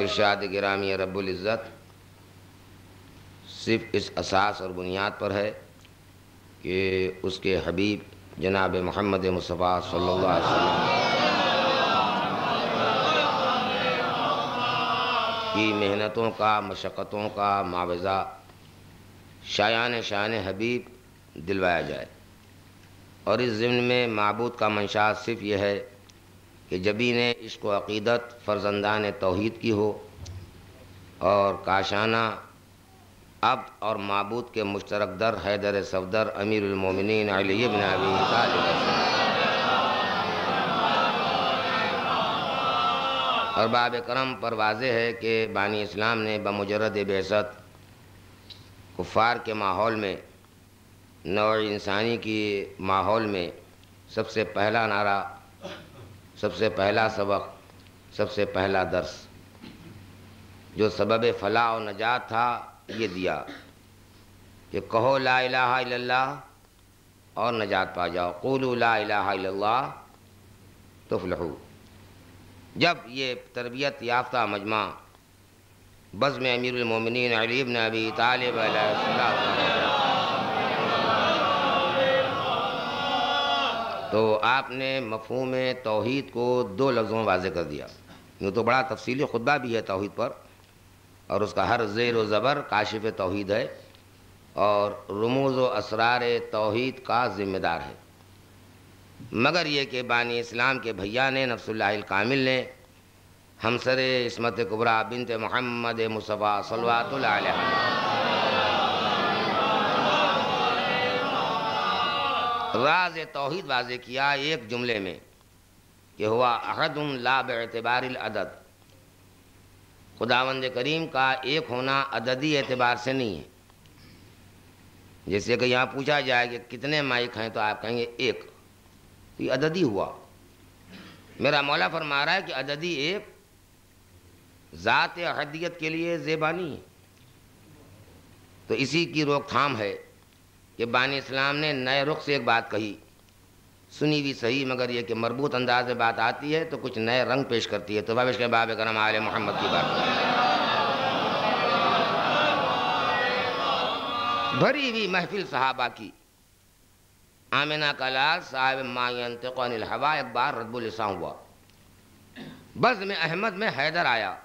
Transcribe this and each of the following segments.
इरशाद गिरामी रब्बुल इज़्ज़त सिर्फ इस असास और बुनियाद पर है कि उसके हबीब जनाब मोहम्मद मुस्तफ़ा सल्लल्लाहु अलैहि वसल्लम की मेहनतों का, मशक्क़तों का मुआवजा शायान शान हबीब दिलवाया जाए। और इस ज़िम्न में मबूद का मंशा सिर्फ़ यह है कि जबी ने इसको अक़ीदत फ़र्जंदान तोहद की हो और काशाना अब और मबूद के मुश्तरक दर हैदर सफदर अमीरमिन अली बिन अबी और बाब करम पर वाज है कि बानी इस्लाम ने बमुजरद बेसत कुफ़ार के माहौल में नौ इंसानी की माहौल में सबसे पहला नारा, सबसे पहला सबक, सबसे पहला दर्स। जो सबब फ़लाह और नजात था, ये दिया कि कहो ला इलाहा और नजात पा जाओ। क़ूलू ला इलाहा इल्लल्लाह तुफलहू। जब ये तरबियत याफ्ता मजमा, बज़म अमीरमिन अली बिन अबी तालिब तो आपने मफहम तोहद को दो लफ्ज़ों में वाज कर दिया। यूँ तो बड़ा तफसीली खुतबा भी है तोहद पर, और उसका हर ज़ेर व ज़बर काशिफ तोहद है, और रमूज़ व असरार तोहद का ज़िम्मेदार है। मगर ये कि बानी इस्लाम के भैया ने नफसुल्लाह कामिल ने, हमसर इसमत कुबरा बिनत मोहम्मद मुसफ़ा सलवात राज तोहद वाज किया एक जुमले में कि हुआ अहद लाब एतबार खुदावंद करीम का एक होना अददी एतबार से नहीं है। जैसे कि यहाँ पूछा जाए कि कितने माइक हैं तो आप कहेंगे एक। तो ये अददी हुआ। मेरा मौला फरमा रहा है कि अददी एक ज़ात अहदियत के लिए ज़ेबानी है। तो इसी की रोकथाम है कि बानी इस्लाम ने नए रुख से एक बात कही। सुनी भी सही, मगर ये कि मरबूत अंदाज में बात आती है तो कुछ नए रंग पेश करती है। तो बाबिश के बाब करम आल मोहम्मद की बात। भरी हुई महफिल सहाबा की। आमिना का लाल साहब मायन हवा एक बार हुआ। बज़ में अहमद में हैदर आया।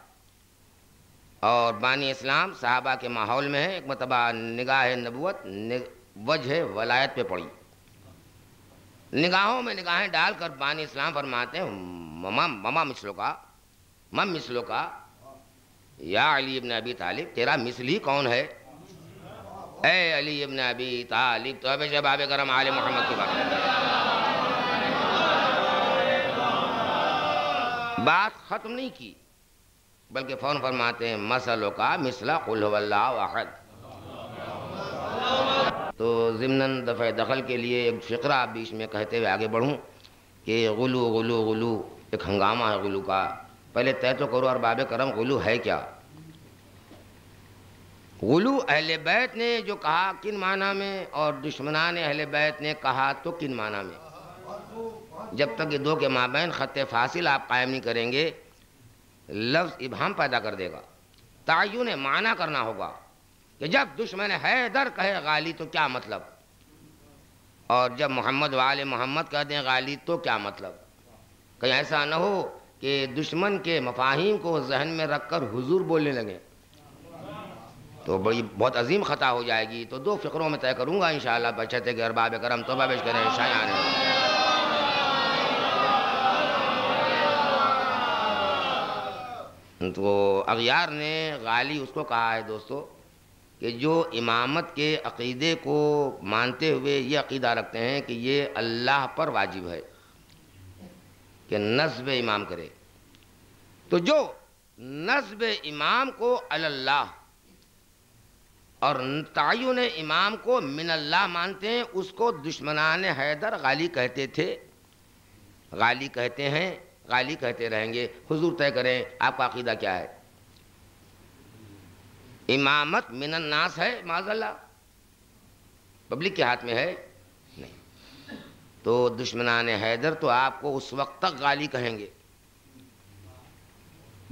और बानी इस्लाम साहबा के माहौल में है एक मतबा निगाह नबूत वजह वलायत पे पड़ी। निगाहों में निगाहें डालकर बानी इस्लाम फरमाते हैं, ममा ममा मिसलों का, मम मिसलों का, या अली इब्न अबी तालिब, तेरा मिसली कौन है? ए अली इब्न अबी तालिब तो अब बाब करम आल मोहम्मद की बात। बात ख़त्म नहीं की, बल्कि फ़ौन फरमाते हैं, मसलों का मिसला कुल्लाहद तो ज़िमन दफ़ दखल के लिए एक फ़िक्रा बीच में कहते हुए आगे बढ़ूँ कि गुलू गुलू गुलू, एक हंगामा है गुलू का। पहले तय तो करो और बाब करम गुलू है क्या? गुलू अहल बैत ने जो कहा, किन माना में? और दुश्मनान अहल बैत ने कहा तो किन माना में? जब तक ये दो के माबेन ख़त फासिल आप कायम नहीं करेंगे, लफ्ज़ इबाम पैदा कर देगा। तायुन माना करना होगा कि जब दुश्मन हैदर कहे गाली तो क्या मतलब? और जब मोहम्मद वाले मोहम्मद कह दें गाली तो क्या मतलब? कहीं ऐसा ना हो कि दुश्मन के मफाहिम को जहन में रख कर हुजूर बोलने लगे। तो बड़ी बहुत अजीम ख़ता हो जाएगी। तो दो फ़िक्रों में तय करूँगा इन शाला बचत के अरबाब करम तो बाबिश करें शायान तो अगियार ने गाली उसको कहा है दोस्तों कि जो इमामत के अकीदे को मानते हुए ये अकीदा रखते हैं कि ये अल्लाह पर वाजिब है, कि नस्ब इमाम करे। तो जो नस्ब इमाम को अल्लाह और तयन इमाम को मिनल्ला मानते हैं, उसको दुश्मनान हैदर गाली कहते थे। गाली कहते हैं, गाली कहते रहेंगे। हुजूर तय करें, आपका अकीदा क्या है? इमामत मिनन्नास है माजल्ला पब्लिक के हाथ में है? नहीं। तो दुश्मनान हैदर तो आपको उस वक्त तक गाली कहेंगे।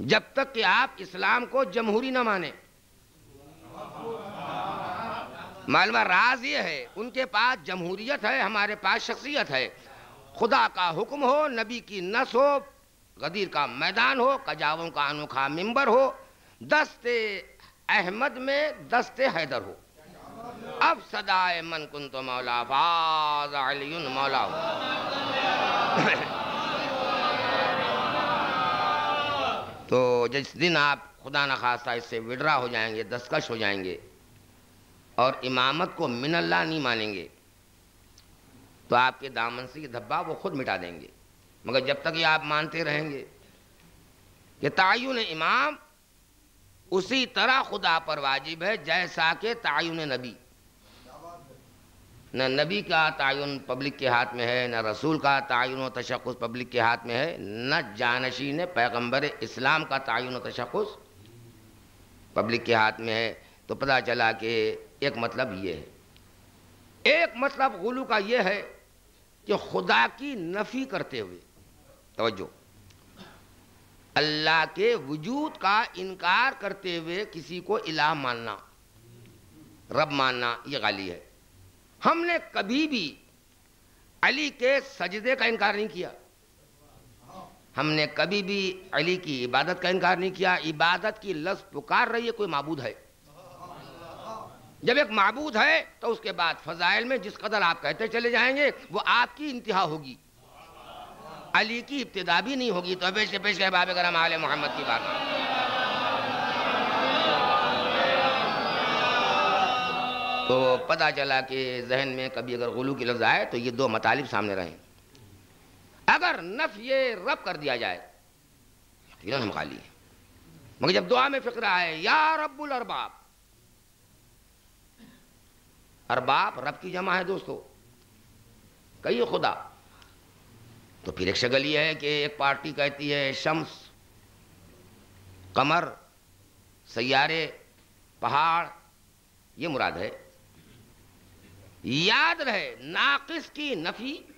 जब तक कि आप इस्लाम को जमहूरी ना माने। मालवा राज ये है, उनके पास जमहूरियत है, हमारे पास शख्सियत है। खुदा का हुक्म हो, नबी की नस हो, गदीर का मैदान हो, कजावों का अनोखा मिंबर हो, दस्ते अहमद में दस्ते हैदर हो। अब सदाए मन कुन तो मौला फाज मौला तो जिस दिन आप खुदा न खासा इससे विड्रा हो जाएँगे दस्तकश हो जाएँगे और इमामत को मिनल्ला नहीं मानेंगे। तो आपके दामन से ये धब्बा वो खुद मिटा देंगे। मगर जब तक ये आप मानते रहेंगे कि तयन इमाम उसी तरह खुदा पर वाजिब है, जैसा कि तयन नबी। न नबी का तयन पब्लिक के हाथ में है, न रसूल का तयन व तशख़ पब्लिक के हाथ में है, न जानशी ने पैगंबर इस्लाम का तयन तशख़ पब्लिक के हाथ में है। तो पता चला कि एक मतलब ये है। एक मतलब गुलू का ये है कि खुदा की नफ़ी करते हुए, तवज्जो, अल्लाह के वजूद का इनकार करते हुए किसी को इलाह मानना, रब मानना ये गाली है। हमने कभी भी अली के सजदे का इनकार नहीं किया। हमने कभी भी अली की इबादत का इनकार नहीं किया। इबादत की लफ्ज पुकार रही है, कोई मबूद है। जब एक मबूद है तो उसके बाद फजाइल में जिस कदर आप कहते चले जाएँगे, वो आपकी इंतहा होगी। अली की इब्तदा भी नहीं होगी तो पेश पेश बाब करम आल मोहम्मद की बात। तो पता चला कि जहन में कभी अगर गुलू की लफ्ज़ आए तो ये दो मतालिब सामने रहे। अगर नफ ये रब कर दिया जाए यकीन हम खाली मगर जब दुआ में फ़िक्र आए, या रब्बुल अरबाब अरबाब रब की जमा है दोस्तों। कही खुदा? तो फिर एक शगल ये है कि एक पार्टी कहती है, शम्स, कमर सैारे पहाड़, ये मुराद है। याद रहे, नाकिस की नफी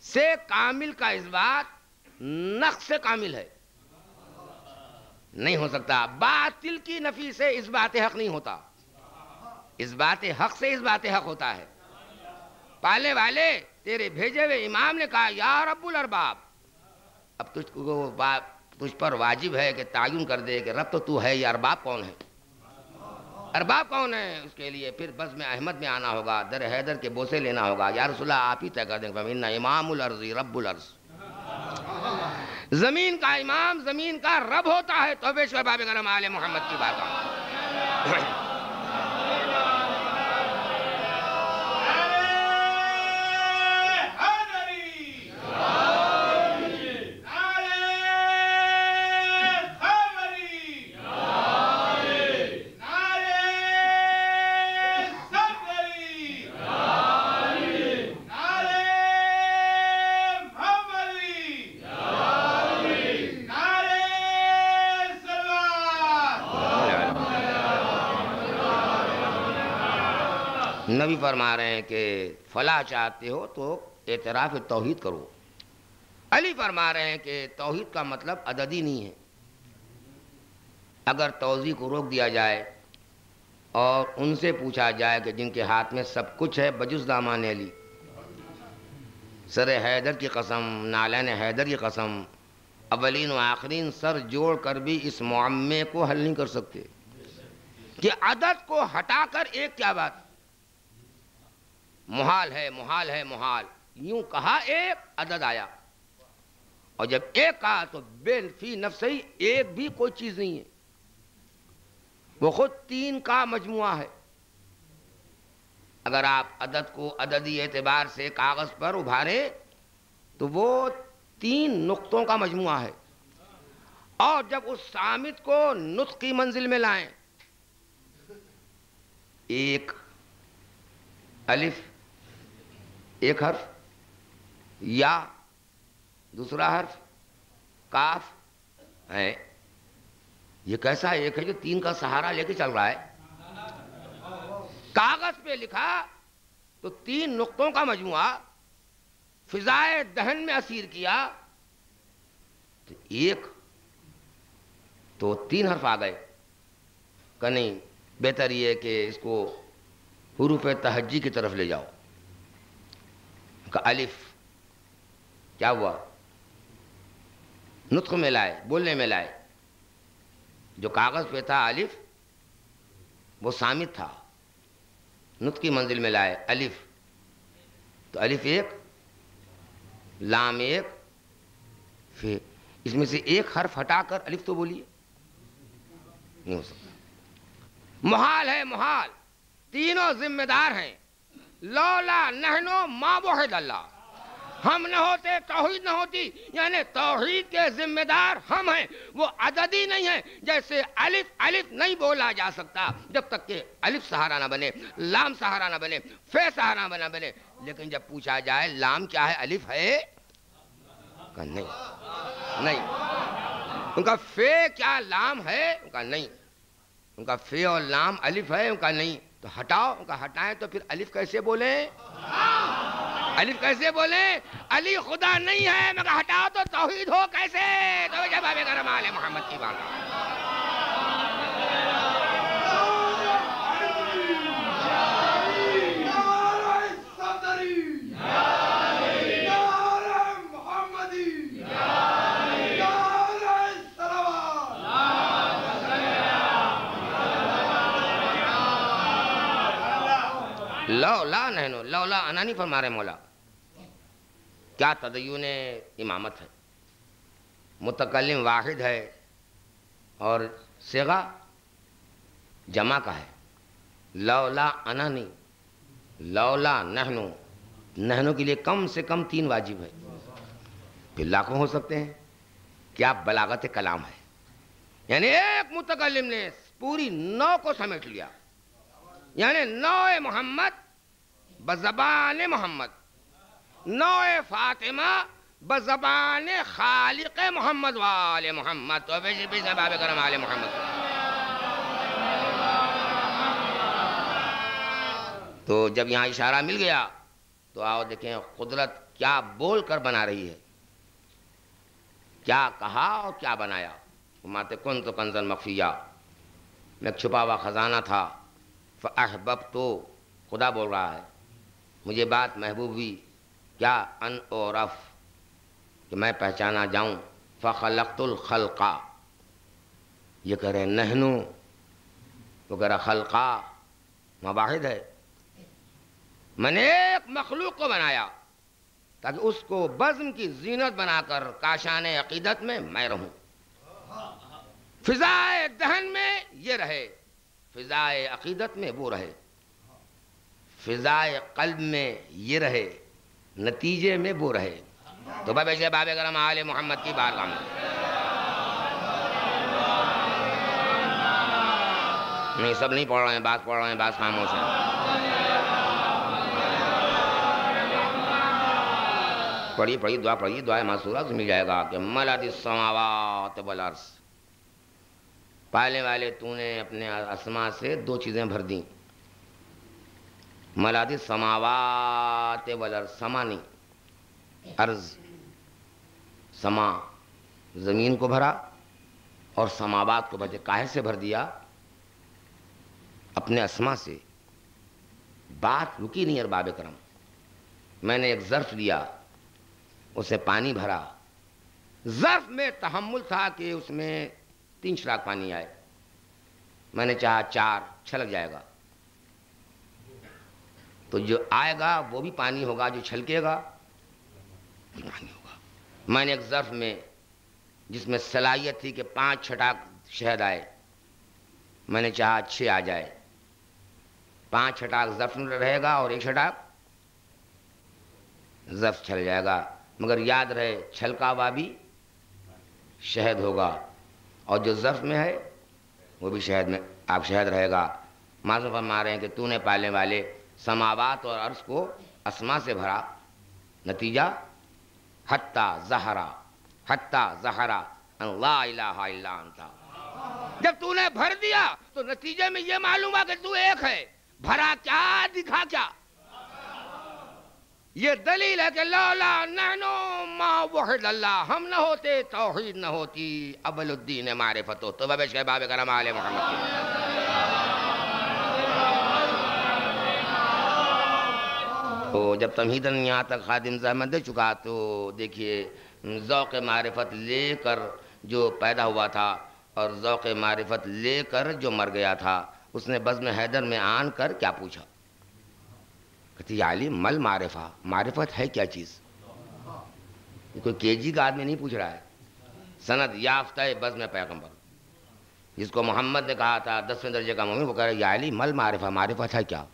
से कामिल का इस बात नक्स से कामिल है। नहीं हो सकता, बातिल की नफी से इस बात हक नहीं होता। इस बात हक से इस बात हक होता है। पाले वाले, तेरे भेजे हुए इमाम ने कहा यार अब्बुल अरबाब। अब तुझको बाप तुझ पर वाजिब है कि तयन कर दे कि रब तो तू है, ये अरबाब कौन है? अरबाब कौन है? उसके लिए फिर बस में अहमद में आना होगा, दर हैदर के बोसे लेना होगा। यार रसुल्ला आप ही तय कर देंगे इमामुल अर्जी रब्बुल अर्ज़। ज़मीन का इमाम, ज़मीन का रब होता है तो बेशर बाब आल मोहम्मद की बात। नबी फरमा रहे हैं कि फला चाहते हो तो एतराफ़ तोहहीद करो। अली फरमा रहे हैं कि तोहहीद का मतलब अददी नहीं है। अगर तोज़ी को रोक दिया जाए और उनसे पूछा जाए कि जिनके हाथ में सब कुछ है बजुस दामान अली। सर हैदर की कसम, नालन हैदर की कसम अवलिन व आखरीन सर जोड़ कर भी इस मामे को हल नहीं कर सकते। कि अदद को हटाकर एक क्या बात? मुहाल है मुहाल है, मुहाल। यूँ कहा एक, अदद आया। और जब एक कहा तो बेनफी नफ्स ही एक भी कोई चीज़ नहीं है। वो खुद तीन का मजमुआ है। अगर आप अदद को अददी एतबार से कागज़ पर उभारे तो वो तीन नुक्तों का मजमुआ है। और जब उस सामित को नुत की मंजिल में लाएँ, एक अलिफ, एक हर्फ, या दूसरा हर्फ, काफ, है। ये कैसा एक है जो तीन का सहारा लेके चल रहा है। कागज़ पे लिखा तो तीन नुक्तों का मजमुआ, फिजाए दहन में असीर किया तो एक तो तीन हर्फ आ गए। का नहीं, बेहतर ये कि इसको हरूफ तहजी की तरफ़ ले जाओ। का अलिफ, क्या हुआ? नुत्क में लाए, बोलने में लाए। जो कागज़ पे था अलिफ, वो सामित था। नुत की मंजिल में लाए, अलिफ। तो अलिफ एक, लाम एक, फिर इसमें से एक हर्फ हटाकर अलिफ तो बोलिए। नहीं हो सकता। मुहाल है, मुहाल। तीनों जिम्मेदार हैं। लौला नहनो माबोहद अल्लाह। हम न होते, तोहीद न होती। यानी तोहीद के जिम्मेदार हम हैं। वो अददी नहीं है। जैसे अलिफ अलिफ नहीं बोला जा सकता, जब तक कि अलिफ सहारा ना बने, लाम सहारा ना बने, फे सहारा बना बने। लेकिन जब पूछा जाए, लाम क्या है, अलिफ है? नहीं। नहीं। उनका फे क्या लाम है? उनका नहीं। उनका फे और लाम अलिफ है? उनका नहीं। तो हटाओ, उनका हटाएँ तो फिर अलिफ कैसे बोले? अलिफ कैसे बोले? अली खुदा नहीं है, मगर हटाओ तो तोहीद हो कैसे? तो जब हमें मोहम्मद की बात। लौला नहनो लौला अना नहीं फरमा रहे मौला क्या तदयन इमामत है? मुतकलम वाहिद है और सेगा जमा का है। लौला अना नहीं लौला नहनो। नहनों के लिए कम से कम तीन वाजिब है। फिर लाखों हो सकते हैं। क्या बलागत कलाम है? यानी एक मुतकलम ने पूरी नौ को समेट लिया। यानी नौ मोहम्मद बजबान मोहम्मद। नौ फातिमा बजबान खालिक मोहम्मद वाले मोहम्मद। तो मोहम्मद। तो जब यहाँ इशारा मिल गया तो आओ देखें कुदरत क्या बोल कर बना रही है। क्या कहा और क्या बनाया। माते कौन तो कंजन मखफिया। मैं छुपा हुआ खजाना था। फ़हबब तो खुदा बोल रहा है। मुझे बात महबूब हुई क्या अन और अफ, कि मैं पहचाना जाऊँ फ़लतुल खलका। ये कह रहे नहनू, वो कह रहा खलका, मवाहिद है। मैंने एक मखलूक को बनाया, ताकि उसको बज़म की जीनत बनाकर काशान अकीदत में मैं रहूँ। फिजाए दहन में ये रहे, फिजाए अकीदत में वो रहे। फिजाए कल्ब में ये रहे, नतीजे में वो रहे। तो बाबे से बाबे करम आल मोहम्मद की बारगाह में। नहीं, सब नहीं पढ़ रहे हैं, बात पढ़ रहे हैं, बात खामोश है। पढ़िए पढ़िए दुआ पढ़िए दुआ मासूरा मिल जाएगा कि मलादि समावात बलर्स पाले वाले तूने अपने आसमां से दो चीज़ें भर दी। मलादि समावात वलर समा नहीं अर्ज़। समा, ज़मीन को भरा और समावात को भर काहे से भर दिया? अपने असमा से। बात रुकी नहीं अरबाब करम। मैंने एक ज़र्फ दिया उसे पानी भरा। ज़र्फ में तहमुल था कि उसमें तीन शराक पानी आए। मैंने चाहा चार, छलक जाएगा। तो जो आएगा, वो भी पानी होगा, जो छलकेगा पानी होगा। मैंने एक ज़र्फ में, जिसमें सलाहियत थी कि पाँच छटाक शहद आए, मैंने चाहा छः आ जाए। पाँच छटाक ज़र्फ में रहेगा और एक छटाक ज़र्फ छल जाएगा। मगर याद रहे छलका हुआ भी शहद होगा। और जो ज़र्फ में है, वो भी शहद में, आप शहद रहेगा। मासूम फरमा रहे हैं कि तूने पालने वाले समावात और अर्श को असमा से भरा। नतीजा, हत्ता जहरा हत्ता जहरा अल्लाह जब तूने भर दिया तो नतीजे में ये मालूम हुआ कि तू एक है। भरा क्या, दिखा क्या? ये दलील है कि लौला नैनो माँ वहद अल्लाह, हम न होते, तोहीद न होती, अबलुद्दीन मारे फतो तो बबे शहबाब करम, आले मोहम्मद। तो जब तमहीदन यहाँ तक खादिम जहमत दे चुका तो देखिए ज़ौक़ मारिफत लेकर जो पैदा हुआ था और ज़ौक़ मारिफत लेकर जो मर गया था, उसने बज़म हैदर में आन कर क्या पूछा? कहती आली मल मारिफा, मारिफत है क्या चीज़? कोई केजी का आदमी नहीं पूछ रहा है। सनद याफ्ता बज़म पैगंबर जिसको मोहम्मद ने कहा था, दसवें दर्जे का मोमिन, वो कह रहा है मल मारिफा, मारिफत है क्या?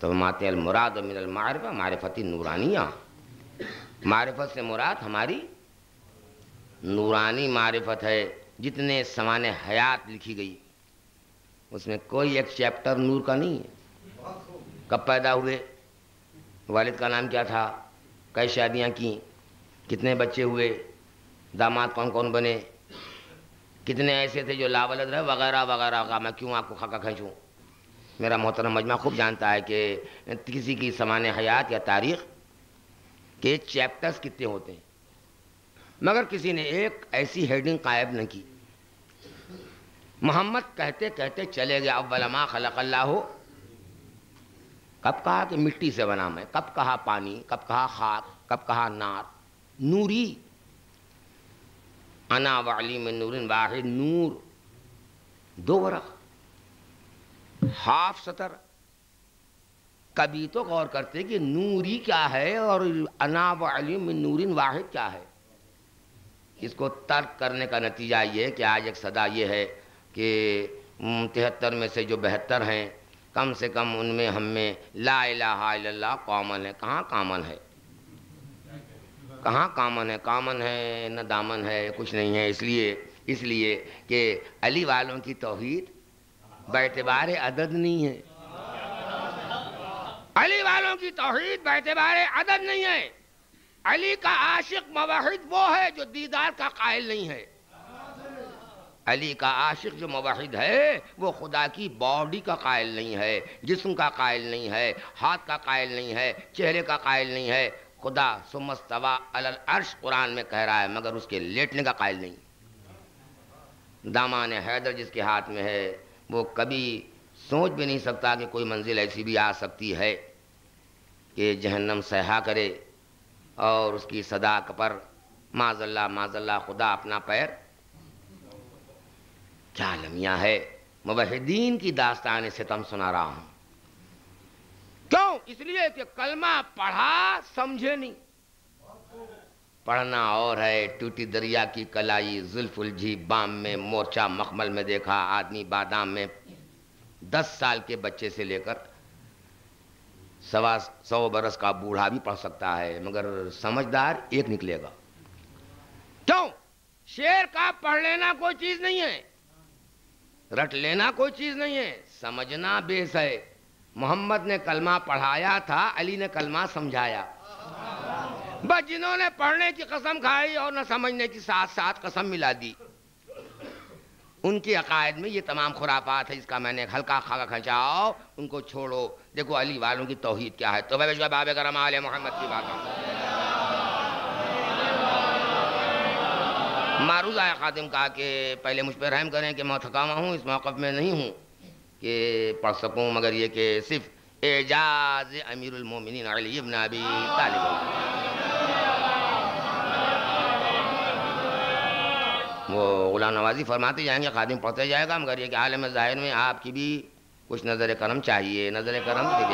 तो माते अल मुराद मिनल मारिफा, मारिफती नूरानिया। मारिफत से मुराद हमारी नूरानी मारिफत है, जितने समान हयात लिखी गई। उसमें कोई एक चैप्टर नूर का नहीं है। कब पैदा हुए? वालिद का नाम क्या था? कई शादियाँ की? कितने बच्चे हुए? दामाद कौन कौन बने? कितने ऐसे थे जो लावलद रहे? वगैरह वगैरह का मैं क्यों आपको खाका खींचूँ? मेरा मोहतरम मजमा खूब जानता है कि किसी की समान हयात या तारीख़ के चैप्टर्स कितने होते हैं। मगर किसी ने एक ऐसी हेडिंग कायब न की। मोहम्मद कहते कहते चले गए अव्वलमा खलकल्ला हो कब कहा कि मिट्टी से बना मैं? कब कहा पानी? कब कहा खाक? कब कहा नार? नूरी। अना वाली में नूरिन वाहिद। नूर। दो वरख। हाफ़ सतर। कभी तो गौर करते कि नूरी क्या है और अना वाली में नूरिन वाहिद क्या है। इसको तर्क करने का नतीजा ये है कि आज एक सदा ये है कि तिहत्तर में से जो बेहतर हैं, कम से कम उनमें हम में ला इलाहा कॉमन है। कहाँ कॉमन है? कहाँ कामन है? कामन है, न दामन है, कुछ नहीं है। इसलिए इसलिए कि अली वालों की तोहीद बैतबार अदद नहीं है। अली वालों की तोहीद बैतबार अदद नहीं है। अली का आशिक मवाहिद वो है जो दीदार का कायल नहीं है। अली का आशिक जो मवाहिद है, वो खुदा की बॉडी का कायल नहीं है, जिस्म का कायल नहीं है, हाथ का कायल नहीं है, चेहरे का कायल नहीं है। खुदा सुमस्तवा अलल अर्श कुरान में कह रहा है, मगर उसके लेटने का कायल नहीं। दामान हैदर जिसके हाथ में है वो कभी सोच भी नहीं सकता कि कोई मंजिल ऐसी भी आ सकती है कि जहन्नम सहा करे और उसकी सदा पर माजल्ला माजल्ला खुदा अपना पैर। क्या लमिया है? मुबहदीन की दास्तान से तम सुना रहा हूँ। क्यों? इसलिए कि कलमा पढ़ा, समझे नहीं। पढ़ना और है। टूटी दरिया की कलाई जुल्फुलझी बाम में, मोर्चा मखमल में देखा, आदमी बादाम में। दस साल के बच्चे से लेकर सवा सौ बरस का बूढ़ा भी पढ़ सकता है, मगर समझदार एक निकलेगा। क्यों? शेर का पढ़ लेना कोई चीज़ नहीं है। रट लेना कोई चीज़ नहीं है। समझना बेस है। मोहम्मद ने कलमा पढ़ाया था, अली ने कलमा समझाया। बस जिन्होंने पढ़ने की कसम खाई और न समझने की साथ साथ कसम मिला दी। उनके अकायद में ये तमाम खुराफात है, इसका मैंने हल्का खाका खचाओ उनको छोड़ो। देखो अली वालों की तोहीद क्या है। तो बाब करम आल मोहम्मद की बात। मारूज आया कहा कि पहले मुझ पर रहम करें कि मैं थकावा हूँ, इस मौक़ में नहीं हूँ कि पढ़ सकूँ, मगर ये कि सिर्फ़ एजाज अमीरमिन अली इब्न अबी तालिब वो गुलाम नवाजी फरमाते जाएँगे, खादिम पढ़ते जाएगा, मगर ये कि आलम ज़ाहिर में आपकी भी कुछ नज़र करम चाहिए, नज़र करम एक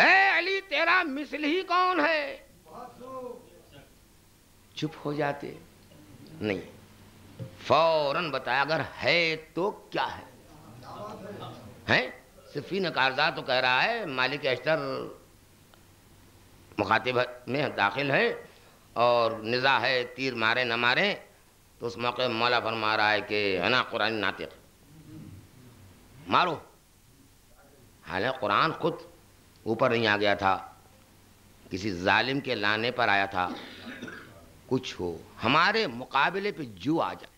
है अली, तेरा मिसल ही कौन है? चुप हो जाते। नहीं। फ़ौरन बताया, अगर है तो क्या है? हैं? सिफी ने तो कह रहा है, मालिक अश्तर मुखातिब में दाखिल है और निज़ा है, तीर मारे न मारे तो उस मौके मौला फरमा रहा है कि, है ना, कुरान नातिक। मारो। हालाँकि कुरान खुद ऊपर नहीं आ गया था। किसी जालिम के लाने पर आया था। कुछ हो, हमारे मुकाबले पे जो आ जाए।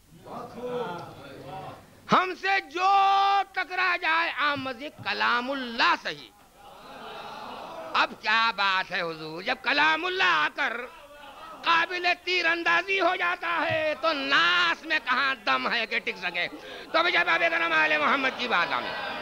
हमसे जो टकरा जाए, आमज कलामुल्ला सही। अब क्या बात है हुजूर, जब कलामुल्ला आकर काबिल तीर अंदाजी हो जाता है तो नाश में कहा दम है कि टिक सके। तो जब अब मोहम्मद की बात हमें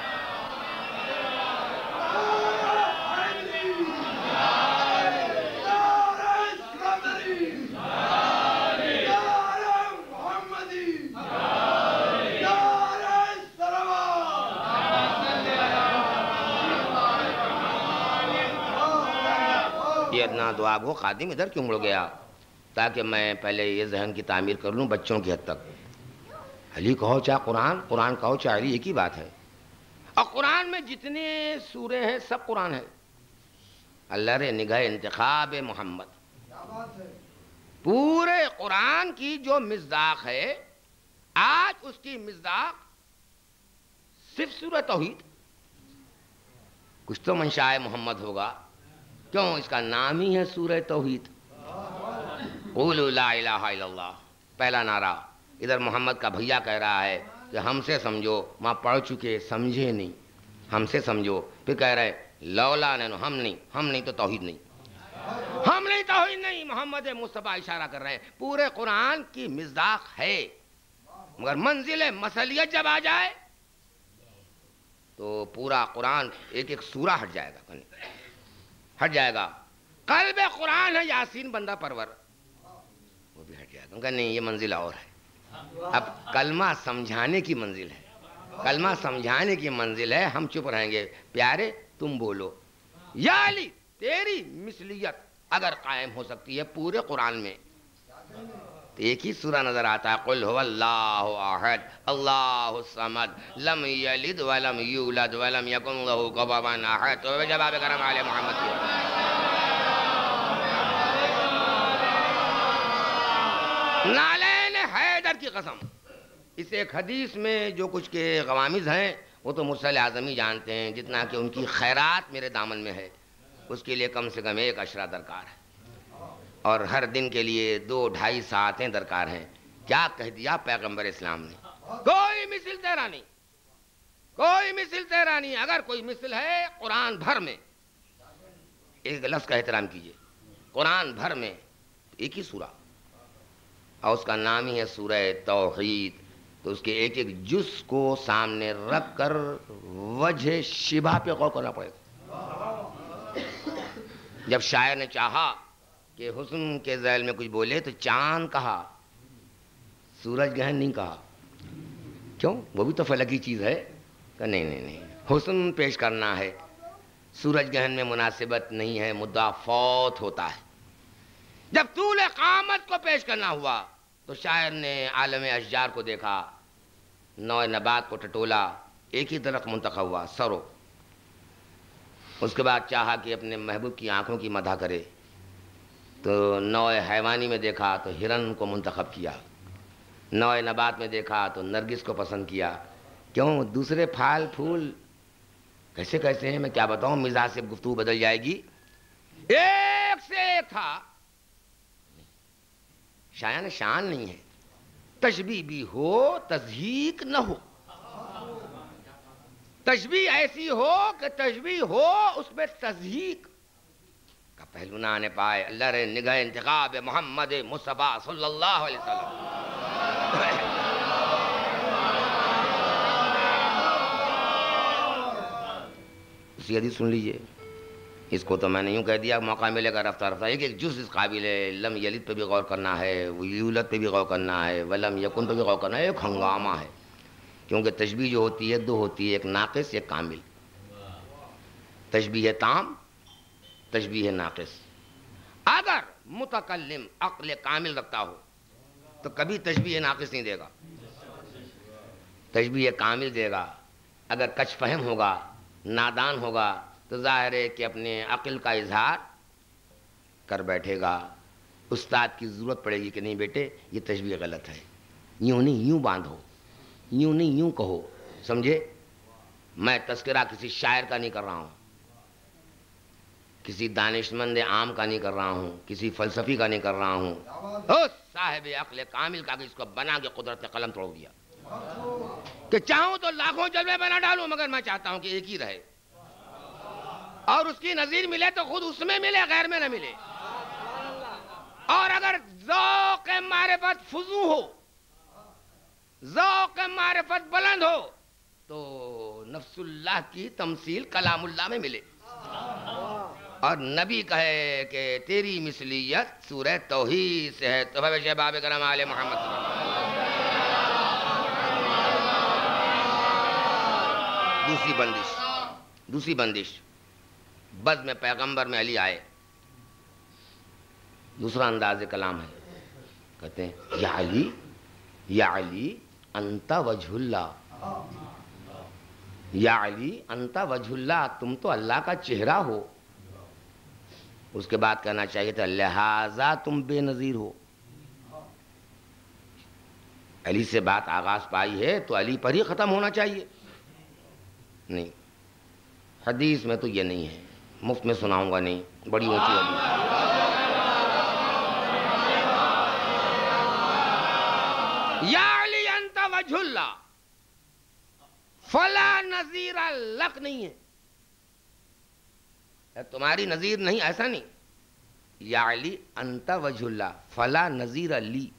ये अदना दुआ गो खादिम, इधर क्यों मुड़ गया? ताकि मैं पहले ये जहन की तामीर कर लूँ बच्चों की हद तक। अली, कहो चाहे कुरान कुरान कहो चाहे अली, एक ही बात है। और कुरान में जितने सूरे हैं, सब कुरान है। अल्लाह रे निगाह इंतखाब मोहम्मद। पूरे कुरान की जो मिजदाक है, आज उसकी मिजदाक सिर्फ़ सूरत तोहीद। कुछ तो मंशाए मोहम्मद होगा। क्यों? इसका नाम ही है सूरह तोहीद। पहला नारा, इधर मोहम्मद का भैया कह रहा है कि हमसे समझो वहाँ पढ़ चुके, समझे नहीं। हमसे समझो। फिर कह रहे लौला नैनो, हम नहीं हम नहीं तो तोहीद नहीं। हम नहीं तोहीद नहीं, मोहम्मद मुस्तफ़ा इशारा कर रहे हैं। पूरे कुरान की मिजदाक है, मगर मंजिल मसलियत जब आ जाए तो पूरा कुरान एक एक सूरा हट जाएगा। हट जाएगा। कल बे कुरान है, यासीन बंदा परवर। वो भी हट जाएगा। उनका नहीं, ये मंजिल और है। अब कलमा समझाने की मंजिल है। कलमा समझाने की मंजिल है। हम चुप रहेंगे। प्यारे, तुम बोलो। या अली, तेरी मिसलियत अगर कायम हो सकती है पूरे कुरान में। तो एक ही सूरा नज़र आता है, कुल अल्लाह अहद, अल्लाह समद, लम यलिद वलम यूलद, वलम यकुन लहु कुफुवन अहद। तो जवाब करम आले मोहम्मद की नालैन हैदर की कसम, इस एक हदीस में जो कुछ के गवामिज हैं, वो तो मुरसल आज़म ही जानते हैं, जितना कि उनकी खैरात मेरे दामन में है। उसके लिए कम से कम एक अशरा दरकार है। और हर दिन के लिए दो ढाई सातें दरकार हैं। क्या कह दिया पैगंबर इस्लाम ने? कोई मिसिल तेरा नहीं। कोई मिसिल तेरा नहीं। अगर कोई मिसिल है, कुरान भर में। एक लफ्ज का एहतराम कीजिए। कुरान भर में एक ही सूरा। और उसका नाम ही है सूरह तौहीद। तो उसके एक एक जुस को सामने रख कर वजह शिबा पे गौर करना पड़ेगा। जब शायर ने चाहा कि हुस्न के जैल में कुछ बोले तो चाँद कहा, सूरज गहन नहीं कहा। क्यों? वो भी तो फलकी चीज़ है। कि नहीं नहीं नहीं। हुस्न पेश करना है। सूरज गहन में मुनासिबत नहीं है, मुद्दा फौत होता है। जब तूल कामत को पेश करना हुआ तो शायर ने आलम अशजार को देखा नौ नबात को टटोला, एक ही दरख्त मुंतखब हुआ, सरो। उसके बाद चाहा कि अपने महबूब की आँखों की मदा करे। तो नौ हैवानी में देखा तो हिरन को मुंतखब किया। नौ नबात में देखा तो नरगिस को पसंद किया। क्यों? दूसरे फाल फूल। कैसे कैसे हैं? मैं क्या बताऊँ? मिजाज से गुफ्तु बदल जाएगी। एक से एक था। शायन शान नहीं है। तशबी भी हो तजहीक न हो। तशबी ऐसी हो कि तशबी हो, उसमें तजहीक का पहलू ना आने पाए, अल्लाह रे निगाह इंतखाब मोहम्मद मुस्तफ़ा सल्लल्लाहु अलैहि वसल्लम। उसकी सुन लीजिए। इसको तो मैंने यूँ कह दिया, मौका मिलेगा रफ्ता रफ्ता एक एक जुज इस काबिल है, लम यलिद पे भी गौर करना है यूलत पे भी गौर करना है, वलम यकुन पे भी गौर करना है, एक हंगामा है। क्योंकि तशबी जो होती है, दो होती है, एक नाकिस, एक कामिल। तशबी है ताम तशबी है नाकिस। अगर मुतकलम अक्ल कामिल रखता हो तो कभी तशबी नाकिस नहीं देगा। तशबी कामिल देगा। अगर कच फहम होगा, नादान होगा तो ज़ाहिर है कि अपने अक्ल का इजहार कर बैठेगा। उस्ताद की ज़रूरत पड़ेगी कि नहीं बेटे, ये तशबी गलत है। यूँ नहीं, यूँ बांधो, यूँ नहीं, यूँ कहो, समझे? मैं तस्करा किसी शायर का नहीं कर रहा हूँ। किसी दानिशमंद आम का नहीं कर रहा हूँ किसी फलसफी का नहीं कर रहा हूँ। साहेब अकल कामिल का इसको बना के कुदरत ने कलम तोड़ दिया। कि चाहूँ तो लाखों जलवे बना डालू मगर मैं चाहता हूँ कि एक ही रहे। और उसकी नजीर मिले तो खुद उसमें मिले गैर में न मिले। और अगर जौक मारफत फजू हो जौक मारफत बुलंद हो तो नफ्सुल्लाह की तमसील कलामुल्लाह में मिले। और नबी कहे कि तेरी मिसलियत सूरह तोहीद से है तो भविष्य बाब करम आल मोहम्मद। दूसरी बंदिश दूसरी बंदिश। बद में पैगंबर में अली आए। दूसरा अंदाज कलाम है। कहते हैं, या अली या अली अंता वजहुल्ला। या अली अंता वजहुल्ला, तुम तो अल्लाह का चेहरा हो। उसके बाद कहना चाहिए था, लिहाजा तुम बेनज़ीर हो। अली से बात आगाज़ पाई है तो अली पर ही ख़त्म होना चाहिए। नहीं, हदीस में तो ये नहीं है, मुफ़्त में सुनाऊँगा नहीं, बड़ी ऊँची हदीस या अली फला नजीर लक नहीं है। तुम्हारी नजीर नहीं, ऐसा नहीं। या अली अंत वजुल्ला, फला नजीर अली।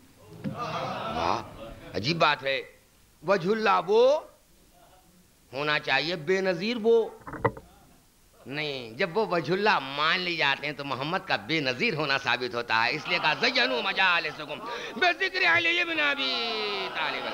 वाह, अजीब बात है। वजुल्ला वो, होना चाहिए बेनज़ीर वो। नहीं, जब वो वजुल्ला मान ली जाते हैं तो मोहम्मद का बेनज़ीर होना साबित होता है। इसलिए कहा जयनु मजाल बेजिक्र बिना भी तालिब।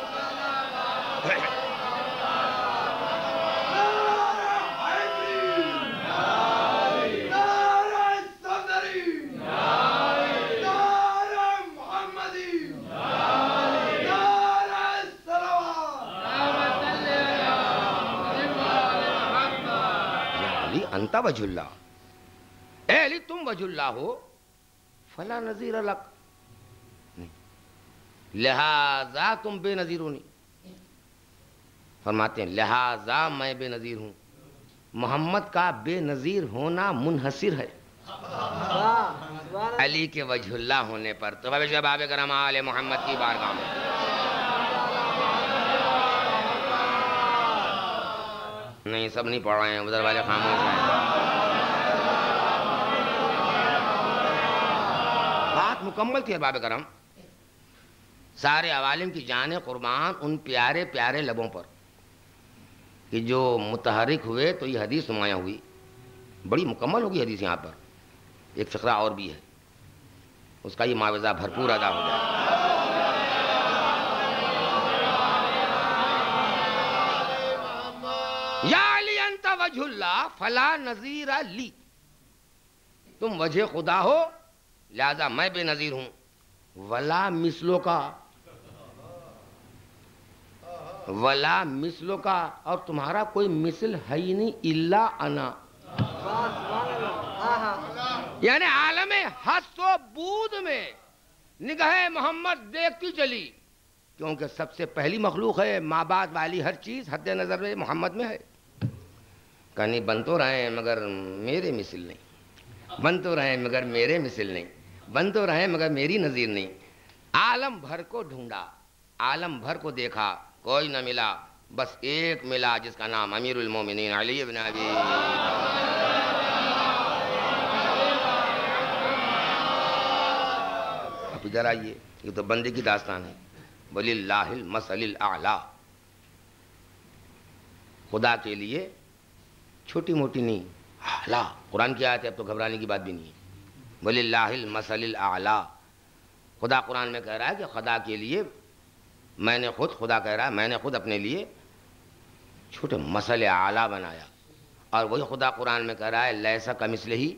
अंता वजुल्ला। अली तुम वजुल्ला हो? फला नजीर अलग। लिहाजा तुम बेनजीर हो नहीं। फरमाते हैं लिहाजा मैं बेनजीर हूँ। मोहम्मद का बेनजीर होना मुनहसिर है। अली के वजुल्ला होने पर तो भविष्य बाब करम आल मोहम्मद की बारगाह में। नहीं सब नहीं पढ़ रहे हैं उधर वाले खामोश हैं। बात मुकम्मल थी बाब करम। सारे अवालिम की जान कुर्बान उन प्यारे प्यारे लबों पर। कि जो मुतहरिक हुए तो ये हदीस नुमाया हुई। बड़ी मुकम्मल होगी हदीस यहाँ पर। एक फ़करा और भी है। उसका ये मुआवजा भरपूर अदा हो जाए। फला नजीरा ली। तुम वजह खुदा हो। लिहाजा मैं बेनजीर हूँ। वला मिसलो का। वला मिसलो का, और तुम्हारा कोई मिसल है ही नहीं, इल्ला अना। यानी आलम हसो बूद में निगाह मोहम्मद देखती चली। क्योंकि सबसे पहली मखलूक है माँ बाप वाली हर चीज़ हद नज़र में मोहम्मद में है। कहीं बन तो रहे हैं, मगर मेरे मिसिल नहीं। बन तो रहे हैं, मगर मेरे मिसिल नहीं। बन तो रहे, मगर मेरी नज़ीर नहीं। आलम भर को ढूंढा, आलम भर को देखा, कोई ना मिला, बस एक मिला, जिसका नाम अमीरुल मोमिनीन अली अबी अब इधर आइए, ये तो बंदे की दास्तान है। वलिल्लाहिल मसलिल आला। खुदा के लिए छोटी मोटी नहीं, आला। कुरान की आयत है अब तो घबराने की बात भी नहीं है। वलिल्लाहिल मसलिल आला। खुदा कुरान में कह रहा है कि खुदा के लिए मैंने खुद, खुदा कह रहा है, मैंने खुद अपने लिए छोटे मसल आला बनाया। और वही खुदा कुरान में कह रहा है, लैसा का मिसले ही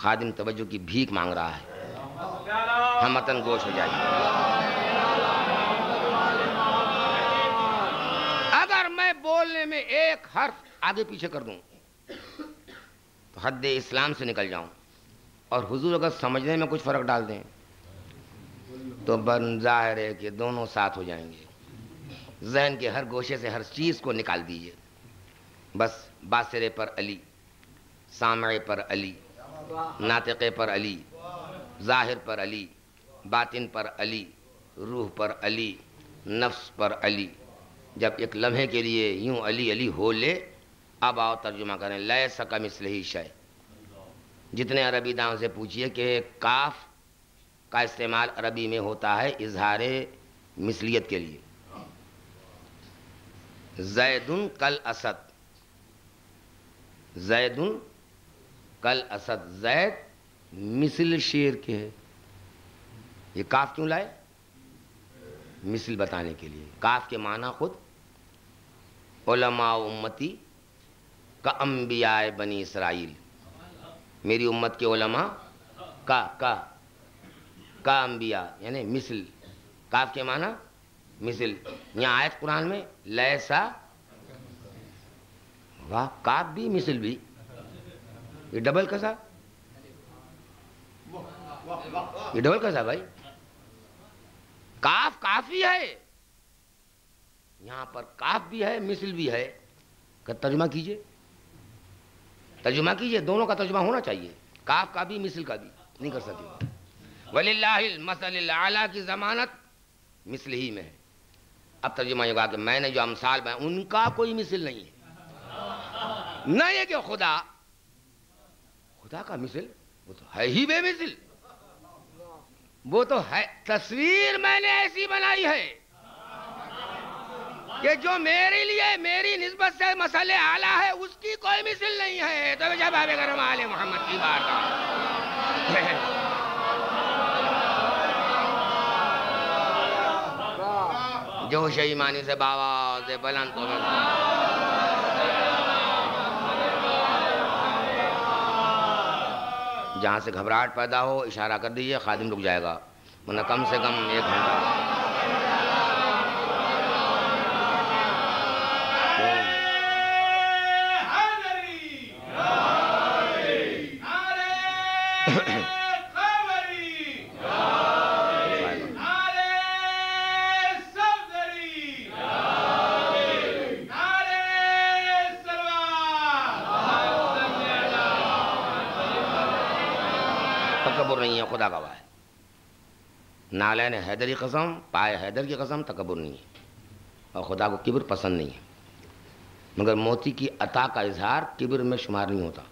खादिम तवज्जो की भीख मांग रहा है। हम मतन गोश हो जाएँगे। अगर मैं बोलने में एक हर्फ आगे पीछे कर दूँ हद इस्लाम से निकल जाऊँ। और हुजूर अगर समझने में कुछ फ़र्क डाल दें तो बन ज़ाहिर है कि दोनों साथ हो जाएँगे। जहन के हर गोशे से हर चीज़ को निकाल दीजिए। बस बासरे पर अली सामड़े पर अली, नातक़े पर अली, ज़ाहिर पर अली, बातिन पर अली, रूह पर अली, नफ्स पर अली। जब एक लम्हे के लिए यूँ अली अली हो ले अब आओ तर्जुमा करें लय सकम इसलिए शय। जितने अरबी दाओं से पूछिए कि काफ का इस्तेमाल अरबी में होता है इजहार मिसलियत के लिए। जैदुन कल असद। जैदुन कल असद। जैद मिसल शेर के है। ये काफ क्यों लाए? मिसल बताने के लिए। काफ के माना खुद। उलमा उम्मती का अम्बियाए बनी इसराइल। मेरी उम्मत के उलमा, का का का अम्बिया यानी मिसल। काफ के माना, मिसल। यहाँ आयत कुरान में, लैसा, वाह, काफ भी, मिसल भी। ये डबल कैसा? ये डबल कैसा भाई? काफ काफ़ी है। यहाँ पर काफ भी है, मिसल भी है। तर्जुमा कीजिए। तर्जुमा कीजिए, दोनों का तर्जुमा होना चाहिए। काफ का भी, मिसल का भी। नहीं कर मसल आला की जमानत मिसल ही में है। अब तर्जुमा ये कि मैंने जो अमसाल बनाए, उनका कोई मिसल नहीं है। न ये कि खुदा। खुदा का मिसल? वो तो है ही बेमिसल। वो तो है, तस्वीर मैंने ऐसी बनाई है। कि जो मेरे लिए मेरी नस्बत से मसले आला है, उसकी कोई मिसल नहीं है। तो जब आबे गरम आले मोहम्मद की बात जो शईमानी से बाबा से बुलंद तो जहाँ से घबराहट पैदा हो, इशारा कर दीजिए, खादिम रुक जाएगा। वरना कम से कम एक घंटा। तकबर नहीं है। खुदा गवाह है नाले ने हैदरी कसम, पाए हैदर की कसम, तकबर नहीं है। और खुदा को किब्र पसंद नहीं है। मगर मोती की अता का इजहार किब्र में शुमार नहीं होता।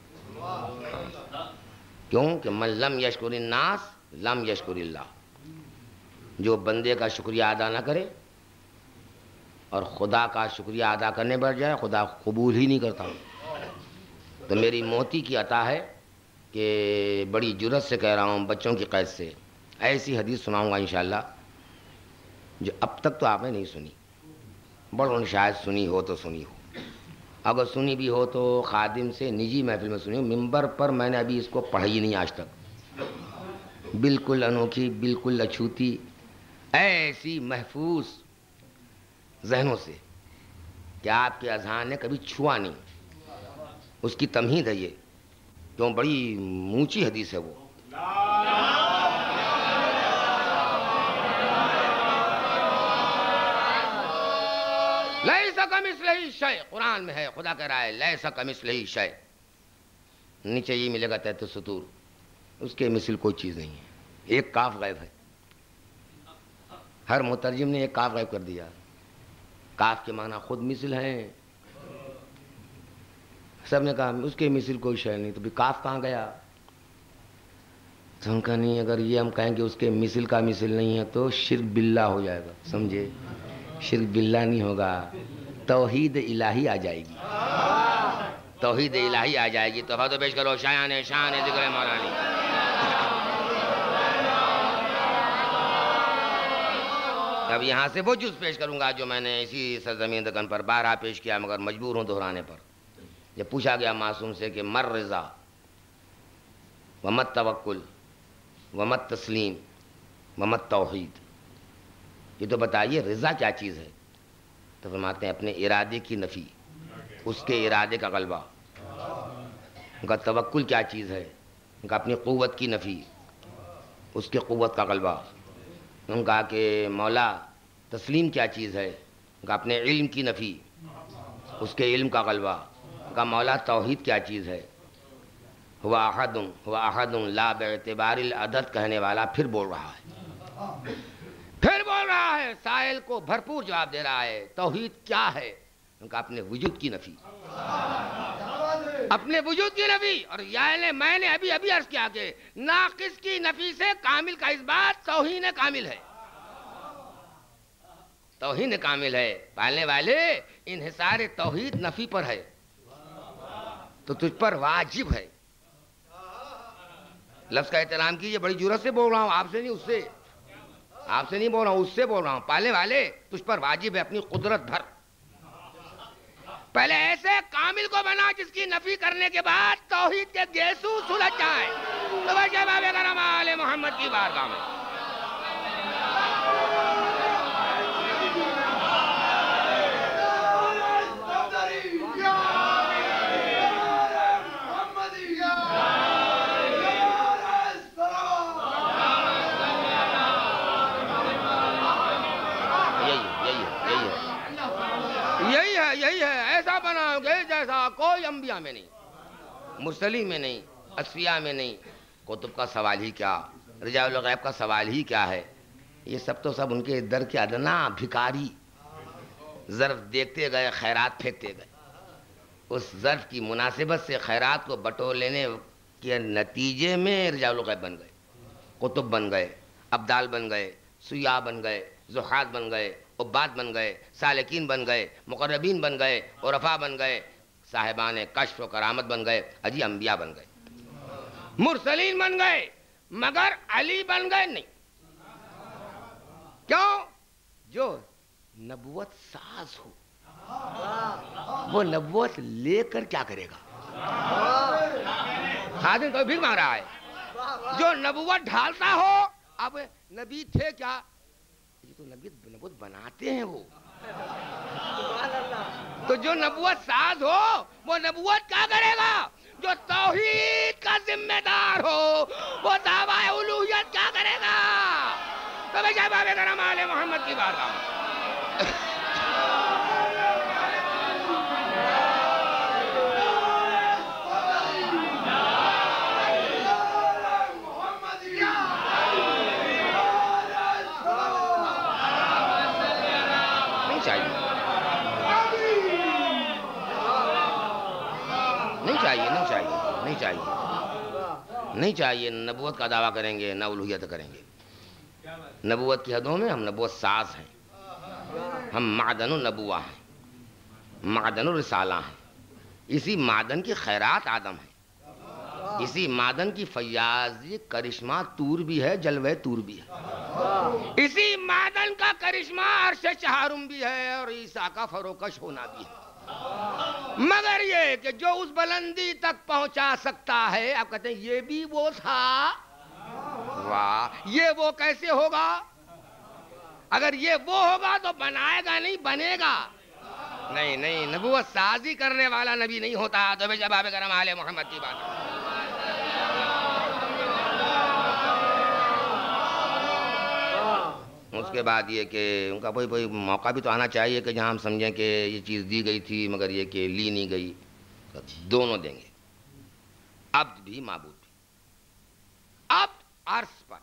क्यों? कि मन लम यशकुर नास, लम यशकुर जो बंदे का शुक्रिया अदा ना करे और खुदा का शुक्रिया अदा करने बैठ जाए, खुदा कबूल ही नहीं करता। तो मेरी मोती की अता है कि बड़ी जुरत से कह रहा हूँ, बच्चों की कैद से। ऐसी हदीस सुनाऊँगा इन जो अब तक तो आपने नहीं सुनी। बड़ों ने शायद सुनी हो तो सुनी हो। अगर सुनी भी हो तो खादिम से निजी महफिल में सुनी हो। मिंबर पर मैंने अभी इसको पढ़ी नहीं आज तक। बिल्कुल अनोखी, बिल्कुल अछूती, ऐसी महफूज जहनों से कि आपके अजहान ने कभी छुआ नहीं। उसकी तमहीद है ये। क्यों बड़ी ऊँची हदीस है वो। लय सकम इसलही शय। कुरान में है, खुदा कह रहा है लय सकम इसलही शय। नीचे ये मिलेगा तहत सतूर। उसके मिसल कोई चीज़ नहीं है। एक काफ गायब है। हर मुतरजिम ने एक काफ गायब कर दिया। काफ के माना खुद मिसल है। सबने कहा, उसके मिसिल कोई शय नहीं तो भी काफ कहाँ गया? तो नहीं, अगर ये हम कहेंगे उसके मिसिल का मिसिल नहीं है तो शिर बिल्ला हो जाएगा, समझे? शिर बिल्ला नहीं होगा, तोहीद इलाही आ जाएगी। तोहीद इलाही आ जाएगी तो तो पेश करो, शायान शान ज़िक्र मौलानी। अब यहाँ से वो जुज पेश करूँगा, जो मैंने इसी सरजमीन दकन पर बारह पेश किया, मगर मजबूर हूँ दोहराने पर। जब पूछा गया मासूम से कि मर रज़ा, वमत तवक्ल वमत तस्लीम, वमत तोहीद। ये तो बताइए, रज़ा क्या चीज़ है? तो फरमाते हैं, अपने इरादे की नफ़ी, उसके इरादे का गलबा। उनका तवक्ल क्या चीज़ है? उनका अपनी क़वत की नफ़ी, उसके क़वत का गलबा। उनका कि मौला, तस्लीम क्या चीज़ है? उनका अपने इल्म की नफ़ी, उसके इल्म का गलबा। उनका मौला तोहहीद क्या चीज़ है? हुआ अहदुम हुआ अहदुम ला बेतबारिल अदद कहने वाला फिर बोल रहा है। फिर बोल रहा है, साहिल को भरपूर जवाब दे रहा है, तोहीद क्या है? उनका अपने वजूद की नफी। अपने वजूद की नफी, और यानी मैंने अभी अभी अर्ज़ किया कि नाकिस की नफी से कामिल का इस बात तोहीन कामिल है। तोहीन कामिल है। पालने वाले, इन सारे तोहीद नफी पर है। तो तुझ पर वाजिब है। लफ्ज का एहतराम कीजिए, बड़ी ज़रूरत से बोल रहा हूँ, आपसे नहीं, उससे। आपसे नहीं बोल रहा हूँ, उससे बोल रहा हूँ। पाले वाले, तुझ पर वाजिब है अपनी कुदरत भर। पहले ऐसे कामिल को बना जिसकी नफी करने के बाद तोहिद के गेसू सुलझ जाए। तो मोहम्मद की बारगाह में। अम्बिया में नहीं, मुरसली में नहीं, असफिया में नहीं। कुतुब का सवाल ही क्या? रजागैब का सवाल ही क्या है? ये सब तो सब उनके दर के अदना भिकारी ज़र्फ देखते गए, खैरात फेंकते गए। उस ज़र्फ की मुनासिबत से खैरात को बटो लेने के नतीजे में रजागैब बन गए। कुतुब बन गए, अब्दाल बन गए सुया बन गए, जुहाद बन गए, उब्बाद बन गए, सालकिन बन गए मुकरबीन बन गए और रफ़ा बन गए साहेबान कश्फ करामत बन गए, अजी अम्बिया बन गए। मुरसलीन बन गए, मगर अली बन गए नहीं। क्यों? जो नबुवत साज हो, वो नबुवत लेकर क्या करेगा? खादिम तो भी मांग रहा है। जो नबुवत ढालता हो, अब नबी थे क्या? ये तो नबी नबुवत बनाते हैं वो। तो जो नबूत साज हो, वो नबूत क्या करेगा? जो तोहीद का जिम्मेदार हो, वो दावा उलूहियत क्या करेगा? तो भाई बाबे मोहम्मद की बात नहीं चाहिए। नबूत का दावा करेंगे, न उलूहियत करेंगे। नबूत की हदों में हम नबूवत साज हैं। हम मादन नबुआ हैं। मादन रिसाला हैं। इसी मादन की खैरात आदम है। इसी मादन की फयाजी करिश्मा तूर भी है, जलवे तूर भी है। इसी मादन का करिश्मा अरश चहारुम भी है और ईसा का फरोकश होना भी है। मगर ये कि जो उस बुलंदी तक पहुँचा सकता है, आप कहते हैं, ये भी वो था। वाह, ये वो कैसे होगा? अगर ये वो होगा तो बनाएगा नहीं, बनेगा। नहीं नहीं, नबूवत साजी करने वाला नबी नहीं होता। तो भाई जब आप करम आले मोहम्मद की बात उसके बाद ये कि उनका कोई कोई मौका भी तो आना चाहिए कि जहाँ हम समझें कि ये चीज़ दी गई थी, मगर ये कि ली नहीं गई तो दोनों देंगे। अब भी माबूद भी। अब अर्श पर।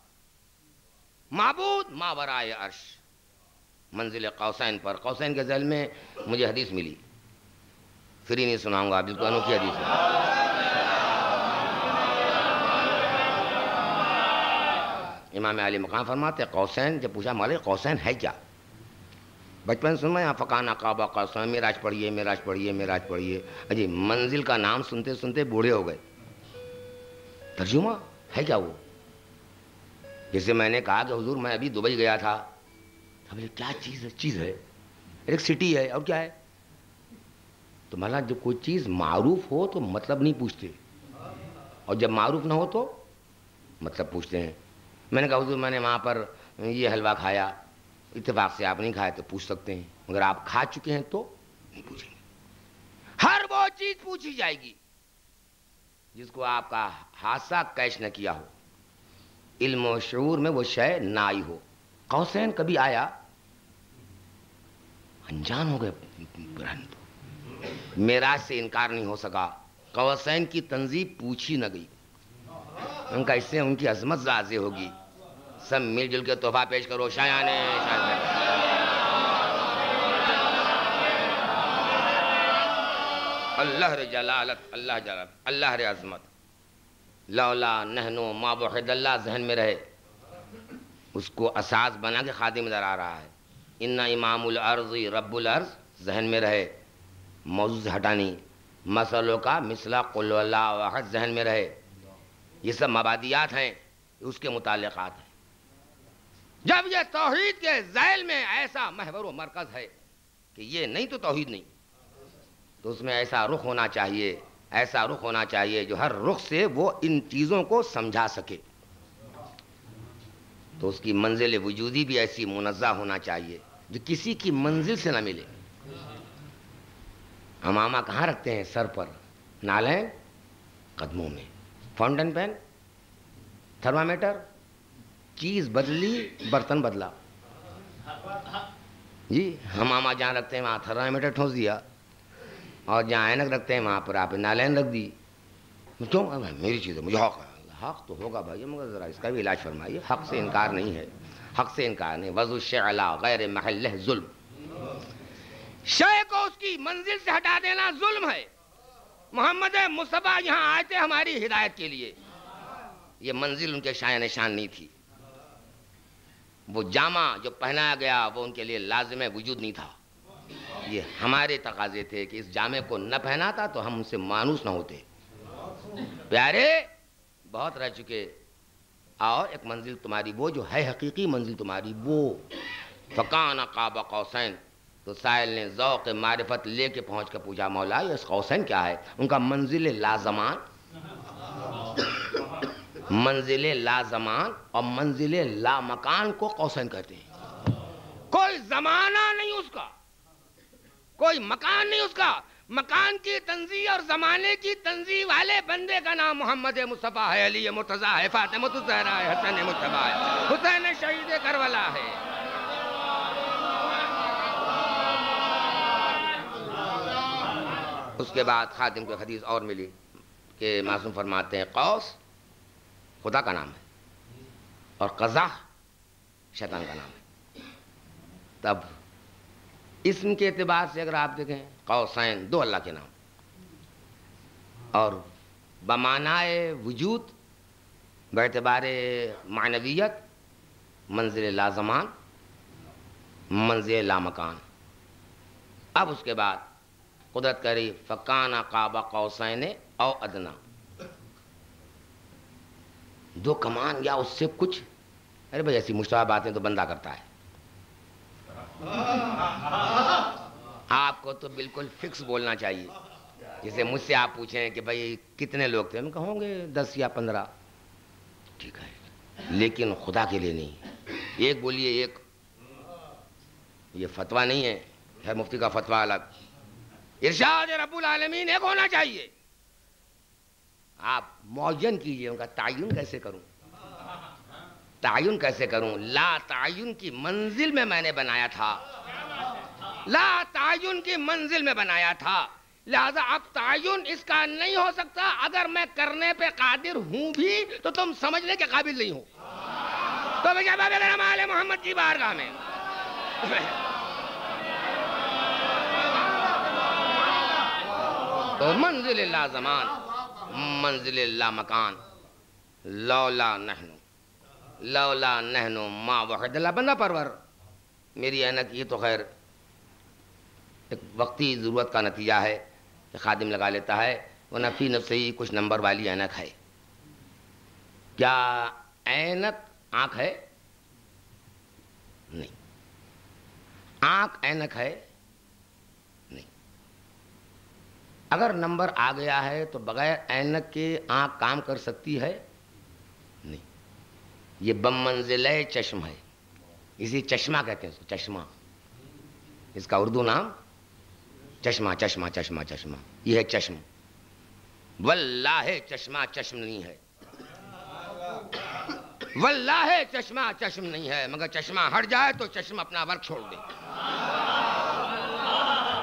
माबूद मावराए अर्श। मंजिल कौसैन पर। कौसैन के जल में मुझे हदीस मिली। फिर ही नहीं सुनाऊँगा, बिल्कुल अनोखी हदीस है। इमाम अली मकाम फरमाते, कौसैन, जब पूछा, मालिक, कौसैन है क्या? बचपन सुन यहाँ फ़काना, काबा कौसैन मेराज पढ़िए मेराज पढ़िए मेराज पढ़िए। अजी, मंजिल का नाम सुनते सुनते बूढ़े हो गए। तर्जुमा, है क्या वो? जैसे मैंने कहा कि, हजूर, मैं अभी दुबई गया था। बोले, क्या चीज़ है? चीज़ है। एक सिटी है, और क्या है? तो मला जब कोई चीज़ मारूफ हो तो मतलब नहीं पूछते। और जब मारूफ ना हो तो मतलब पूछते हैं। मैंने कहा, हुजूर, मैंने वहाँ पर ये हलवा खाया। इतफाक से आप नहीं खाए तो पूछ सकते हैं। मगर आप खा चुके हैं तो नहीं पूछेंगे। हर वो चीज़ पूछी जाएगी जिसको आपका हादसा कैश न किया हो। इल्म शूर में वो शय ना आई हो। कौसैन कभी आया? अनजान हो गए मेराज से इनकार नहीं हो सका। कौसैन की तंजीब पूछी न गई। उनका इससे उनकी अजमत जाजे होगी। सब मिलजुल के तोहफा पेश करो, शायान अल्लाह रे जलालत, अल्लाह जलाल अल्लाह रे अजमत। लौला नहनो माबहदल्ला जहन में रहे। उसको असास बना के खादिम नज़र आ रहा है। इन्ना इमामुल अर्जी, रब्बुल अर्ज़ जहन में रहे। मौजूद हटानी, मसलों का मिसला कुल्ला वाहद जहन में रहे। ये सब मबादियात हैं, उसके मुतालिकात हैं। जब ये तोहहीद के जैल में ऐसा महवर मरकज है कि ये नहीं तो तोहहीद नहीं तो उसमें ऐसा रुख होना चाहिए, ऐसा रुख होना चाहिए जो हर रुख से वो इन चीज़ों को समझा सके। तो उसकी मंजिल वजूदी भी ऐसी मुनज़ा होना चाहिए जो किसी की मंजिल से ना मिले। हमामा कहाँ रखते हैं सर पर? नालैन कदमों में। Fountain pen? थर्मामीटर? चीज़ बदली, बर्तन बदला। जी, हम मामा जहाँ रखते हैं, वहाँ थर्मामीटर ठोस दिया। और जहाँ ऐनक रखते हैं, वहाँ पर आप नालैन रख दी। क्यों मेरी चीज़ है मुझे हक है। हक तो होगा भाई, मगर ज़रा इसका भी इलाज फरमाइए। हक से इनकार नहीं है। हक से इनकार नहीं। वज़ू शला गैर महल जुल्म। शय को उसकी मंजिल से हटा देना जुल्म है। मोहम्मद मुस्तफ़ा यहाँ आए थे हमारी हिदायत के लिए। ये मंजिल उनके शाया निशान नहीं थी। वो जामा जो पहनाया गया, वो उनके लिए लाजम वजूद नहीं था। ये हमारे तकाजे थे कि इस जामे को न पहनाता तो हम उनसे मानूस ना होते। प्यारे, बहुत रह चुके। आओ, एक मंजिल तुम्हारी, वो जो है हकीकी मंजिल तुम्हारी, वो। फ़कान काबा कौसैन। तो साहिल ने ज़ौक़ मारिफत लेके पहुँच कर पूछा, मौला ये कौसैन क्या है? उनका मंजिल लाजमान? मंजिल ला जमान और मंजिल ला मकान को कौशन कहते हैं। कोई जमाना नहीं उसका। कोई मकान नहीं उसका। मकान की तंजी और जमाने की तंजी वाले बंदे का नाम मोहम्मद मुस्तफ़ा है, अली मुर्तज़ा है फातिमतुज़हरा है, हसन मुस्तफ़ा है। हुसैन शहीद करबला है। उसके बाद खादिम को हदीस और मिली कि मासूम फरमाते हैं, कौस खुदा का नाम है। और कज़ा शैतान का नाम है। तब इसम के अतबार से अगर आप देखें कौसैन दो अल्लाह के नाम। और बमानाए वजूद बतबार मानवीयत, मंजिल लाजमान, मंजिल लामकान। अब उसके बाद कुदरत करी फ़काना काबा कौसैन और अदना। दो कमान, या उससे कुछ? अरे भाई, ऐसी मुश्तबा बातें तो बंदा करता है। आपको तो बिल्कुल फिक्स बोलना चाहिए। जैसे मुझसे आप पूछें कि भाई, कितने लोग थे? हम कहोगे दस या पंद्रह। ठीक है। लेकिन खुदा के लिए नहीं। एक बोलिए, एक। ये फतवा नहीं है। है मुफ्ती का फतवा अलग। इर्शाद रबुल आलमीन, एक होना चाहिए। आप मौजन कीजिए, उनका तयन कैसे करूँ? तयन कैसे करूँ? ला तयन की मंजिल में मैंने बनाया था। ला तयन की मंजिल में बनाया था। लिहाजा अब तयन इसका नहीं हो सकता। अगर मैं करने पे कादिर हूँ भी तो तुम समझने के काबिल नहीं हो। तो भैया मोहम्मद की बारगाह में। तो मंजिल ला जमान। मंजिल ला मकान। लौला नहनु। लौला नहनु माँ वहदल्ला बंदा परवर। मेरी ऐनक, ये तो खैर, एक वक्ती ज़रूरत का नतीजा है कि खादिम लगा लेता है वो नफ़ी नफ से ही कुछ नंबर वाली ऐनक है। क्या ऐनक आँख है? नहीं। आँख ऐनक है अगर नंबर आ गया है तो बगैर ऐनक के आँख काम कर सकती है? नहीं। ये बम मंजिल चश्म है। इसी चश्मा कहते हैं चश्मा। इसका उर्दू नाम? चश्मा चश्मा चश्मा चश्मा। ये है चश्म। वल्लाह, चश्मा, चश्म नहीं है। वल्लाह, चश्मा, चश्म नहीं है। मगर चश्मा हट जाए तो चश्मा अपना वर्क छोड़ दे।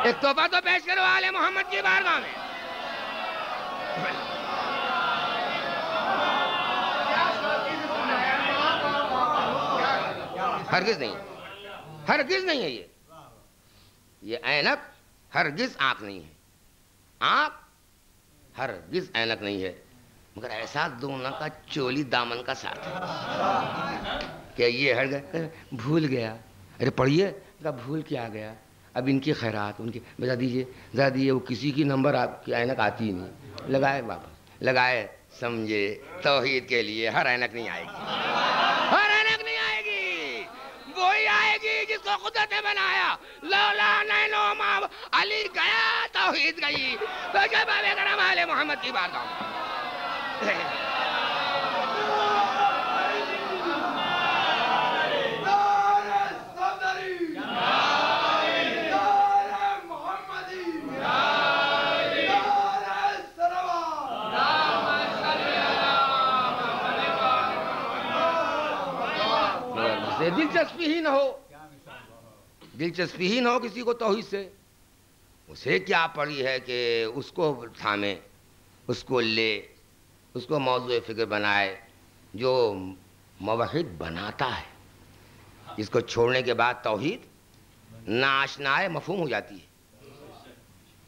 एक तोहफा तो पेश करो आले मोहम्मद की बारगाह में। हरगिज नहीं। हरगिज नहीं है ये। ये ऐनक हरगिज आँख नहीं है। आँख हरगिज ऐनक नहीं है। मगर ऐसा दोनों का चोली दामन का साथ है। क्या ये हर गया भूल गया। अरे पढ़िए भूल क्या गया। अब इनकी खैरात, उनकी, बता दीजिए बता दीजिए, वो किसी की नंबर आपकी ऐनक आती ही नहीं। लगाए वापस, लगाए, समझे, तोहीद के लिए हर ऐनक नहीं आएगी। हर ऐनक नहीं आएगी। वही आएगी जिसको खुदा ने बनाया। लोला नैनो मा अली गया, तोहीद गई। तो जब मोहम्मद की बात दिलचस्पी ही ना हो। दिलचस्पी ही ना हो किसी को तोहिद से। उसे क्या पड़ी है कि उसको थामे, उसको ले, उसको मौजू फ़िक्र बनाए, जो मवहिद बनाता है। इसको छोड़ने के बाद तोहहीद नाशनाए मफहूम हो जाती है।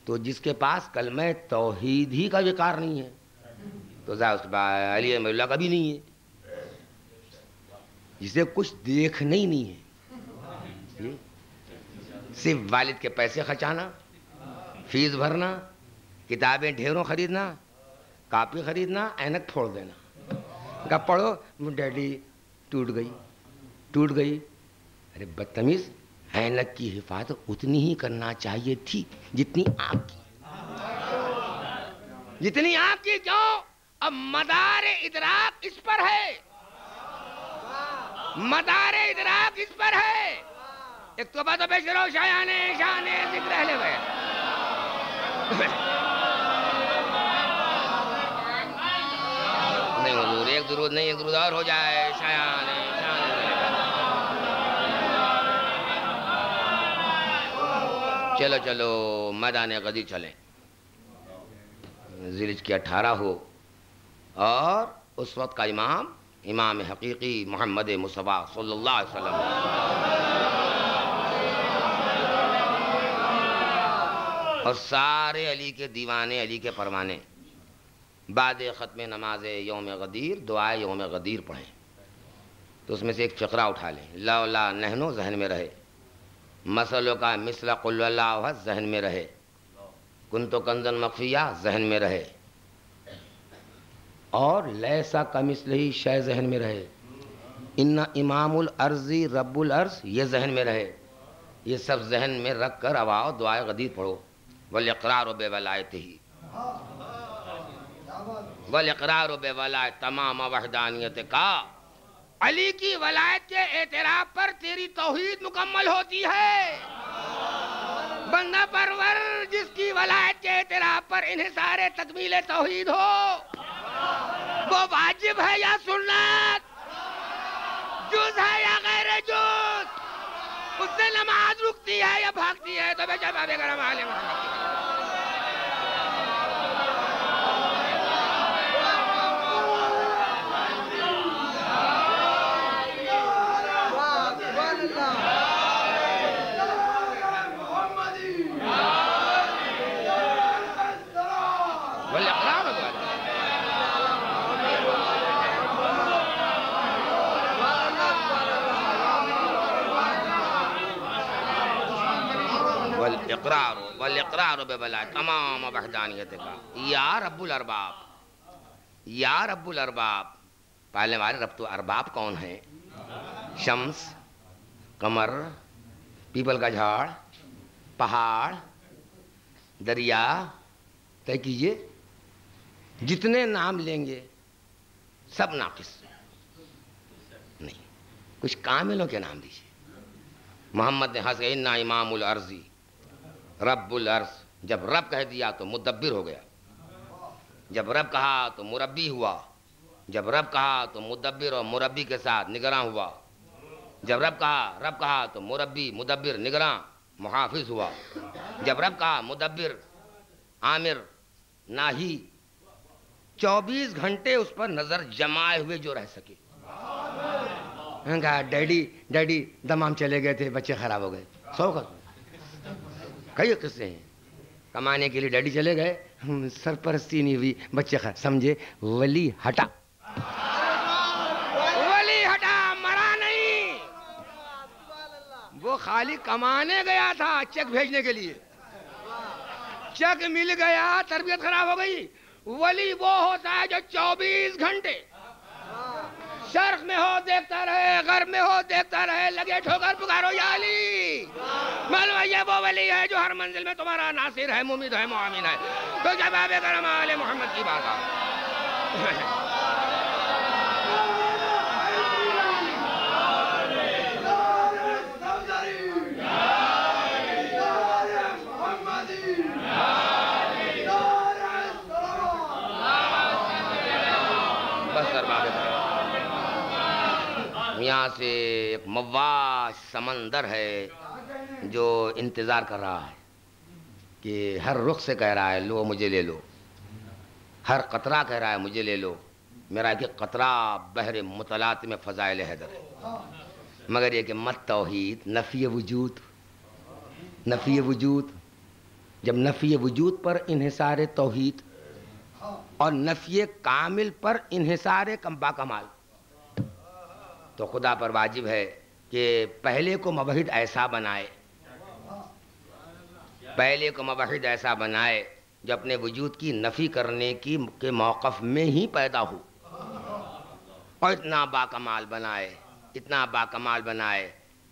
तो जिसके पास कल में तोहहीद ही का विकार नहीं है तो बाद अली का कभी नहीं है। जिसे कुछ देखना ही नहीं है। सिर्फ़ वालिद के पैसे खर्चाना, फ़ीस भरना, किताबें ढेरों खरीदना, कापी खरीदना, ऐनक फोड़ देना। का पढ़ो। डैडी टूट गई टूट गई। अरे, बदतमीज, ऐनक की हिफाजत उतनी ही करना चाहिए थी जितनी आपकी। जितनी आपकी, क्यों? अब मदार इदराक इस पर है। मदार इदराक इस पर है। एक तो बात पेश करो शायाने, शाने ज़िक्र ले गए नहीं, हजूर, एक दुरूद नहीं, एक दुरूद और हो जाए, शायाने चलो चलो, मैदान गदी चलें। जिलिज की अठारह हो, और उस वक्त का इमाम इमाम हकीकी मोहम्मद सल्लल्लाहु अलैहि वसल्लम। और सारे अली के दीवाने, अली के परवाने बाद ख़त्म नमाज़ योम गदीर दुआ योम गदीर पढ़ें। तो उसमें से एक फ़िक्रा उठा लें। ला नहनो जहन में रहे। मसलों का मिसला कुल्ला जहन में रहे। कुन तो कंजन मखफिया जहन में रहे। और लैसा का मिसल शय जहन में रहे। इन्ना इमामुल अर्जी रब्बुल अर्ज़, ये जहन में रहे। ये सब जहन में रख कर अवाओ दुआ गदीर पढ़ो। वल इकरार व बेवलायत ही वल इकरार व बेवलायत तमाम वहदानियत का। अली की वलायत के एतराब पर तेरी तोहीद मुकम्मल होती है। बंदा परवर जिसकी वलायत के एतराब पर इन्हें सारे तकमील तोहीद हो। वो वाजिब है या सुन्नत? जुज है या गैर जुज उससे नमाज़ रुकती है या भागती है? तो बेचा बाबे गरम आले इकरार, वल इकरार बेबला तमाम वहदानियत का। या रब्बुल अरबाब, या रब्बुल अरबाब। पहले हमारे रब तो अरबाब कौन है? शम्स, कमर, पीपल का झाड़, पहाड़, दरिया। तय कीजिए, जितने नाम लेंगे, सब नाकिस। नहीं, कुछ कामिलों के नाम दीजिए। मोहम्मद ने हंस इन्ना इमामुल अर्जी। रब्बुल अर्स जब रब कह दिया तो मुदब्बिर हो गया। जब रब कहा तो मुरब्बी हुआ। जब रब कहा तो मुदब्बिर और मुरब्बी के साथ निगरान हुआ। जब रब कहा रब कहा तो मुरब्बी, मुदब्बिर, निगरान, मुहाफिज हुआ। जब रब कहा, मुदब्बिर, आमिर, नाही, चौबीस घंटे उस पर नज़र जमाए हुए जो रह सके। डैडी डैडी, दमाम चले गए थे, बच्चे खराब हो गए। सौ का कई किस्से? हैं कमाने के लिए डैडी चले गए। सरपरस्ती नहीं हुई। बच्चे समझे? वली हटा। वली हटा, मरा नहीं। वो खाली कमाने गया था चेक भेजने के लिए। चेक मिल गया तरबियत खराब हो गई। वली वो होता है जो 24 घंटे शर्क में हो देखता रहे गर्भ में हो देखता रहे, लगे ठोकर पुकारो याली मालूम ये वो वली है जो हर मंजिल में तुम्हारा नासिर है, मुमिद है, मुआमिन है। तो जब आबे मोहम्मद की बात यहाँ से एक मवाश समंदर है जो इंतज़ार कर रहा है कि हर रुख से कह रहा है, लो, मुझे ले लो। हर कतरा कह रहा है, मुझे ले लो। मेरा एक कतरा बहर मुतलात में फ़जाइल हैदर है। मगर ये कि मत तोहीद नफ़ी वजूद। नफ़ी वजूद। जब नफ़ी वजूद पर इन्हिसार तोहीद और नफ़ी कामिल पर इन्हिसार कम्बा कमाल तो खुदा पर वाजिब है कि पहले को मबहिद ऐसा बनाए। पहले को मबहिद ऐसा बनाए जो अपने वजूद की नफ़ी करने की के मौक़ में ही पैदा हो। और इतना बाकमाल बनाए, इतना बाकमाल बनाए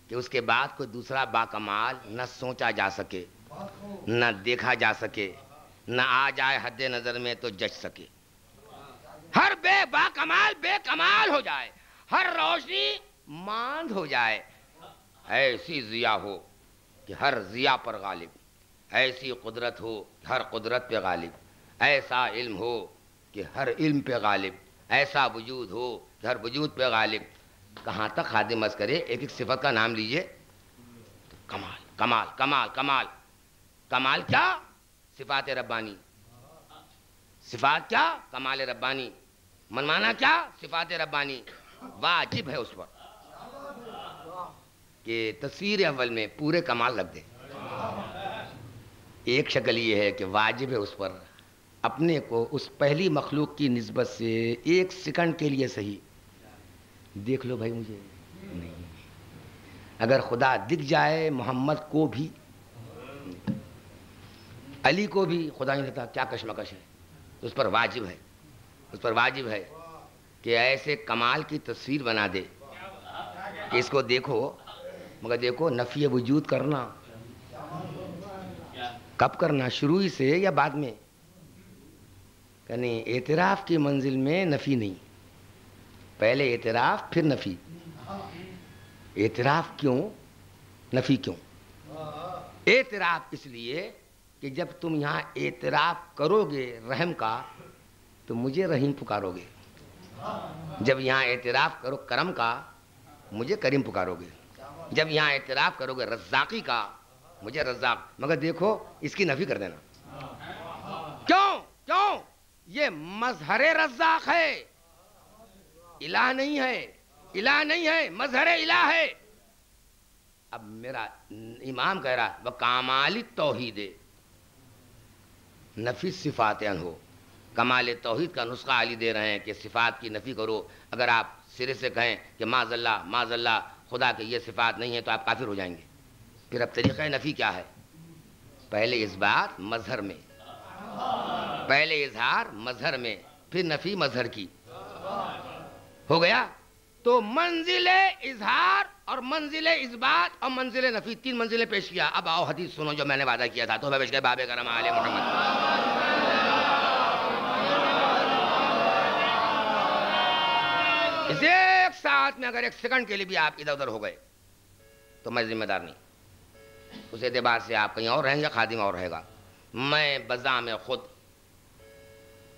कि उसके बाद कोई दूसरा बाकमाल न सोचा जा सके, न देखा जा सके, न आ जाए हद नज़र में तो जच सके। हर बे बाकमाल, बेकमाल हो जाए। हर रोशनी मांद हो जाए। ऐसी जिया हो कि हर जिया पर गालिब। ऐसी कुदरत हो हर कुदरत पे गालिब। ऐसा इल्म हो कि हर इल्म पे गालिब। ऐसा वजूद हो हर वजूद पे गालिब। कहाँ तक खादिम करे एक एक सिफत का नाम लीजिए। कमाल कमाल कमाल कमाल। कमाल क्या? सिफात रब्बानी। सिफात क्या? कमाल रब्बानी। मनमाना क्या? सिफात रब्बानी। वाजिब है उस पर कि तस्वीर अव्वल में पूरे कमाल रख दे। एक शक्ल ये है कि वाजिब है उस पर अपने को उस पहली मखलूक की नस्बत से एक सेकंड के लिए सही। देख लो भाई मुझे। नहीं। अगर खुदा दिख जाए मोहम्मद को भी, अली को भी, खुदा नहीं देता क्या कशमकश है? उस पर वाजिब है। उस पर वाजिब है। कि ऐसे कमाल की तस्वीर बना दे कि इसको देखो, मगर देखो नफ़ी वजूद करना। कब करना? शुरू ही से या बाद में? नहीं एतराफ़ की मंजिल में नफ़ी नहीं। पहले एतराफ़, फिर नफ़ी। एतराफ़ क्यों? नफ़ी क्यों? एतराफ़ इसलिए कि जब तुम यहाँ एतराफ़ करोगे रहम का तो मुझे रहीम पुकारोगे। जब यहाँ एतराफ़ करो करम का, मुझे करीम पुकारोगे। जब यहाँ एतराफ़ करोगे रज्जाकी का, मुझे रज्जाक मगर देखो, इसकी नफ़ी कर देना। क्यों? क्यों? ये मजहर रज्जाक है। इलाह नहीं है। इलाह नहीं है, मजहर इलाह है। अब मेरा इमाम कह रहा है वह कामाली तोहीद, नफी सिफात हो। कमाल तोहहीद का नुस्खा अली दे रहे हैं कि सिफात की नफ़ी करो। अगर आप सिरे से कहें कि माजल्ला माजल्ला खुदा के ये सिफात नहीं है तो आप काफिर हो जाएँगे। फिर अब तरीक़ा नफ़ी क्या है? पहले इस बात मजहर में। पहले इजहार मजहर में, फिर नफ़ी मजहर की। हो गया? तो मंजिल इजहार और मंजिल इस बात और मंजिल नफ़ी, तीन मंजिलें पेश किया। अब आओ हदीस सुनो जो मैंने वादा किया था। तो गए बाबे करम आल मोहम्मद। एक साथ में अगर एक सेकंड के लिए भी आप इधर उधर हो गए तो मैं जिम्मेदार नहीं। उस एतबार से आप कहीं और रहेंगे, खादिम और रहेगा। मैं बजा में खुद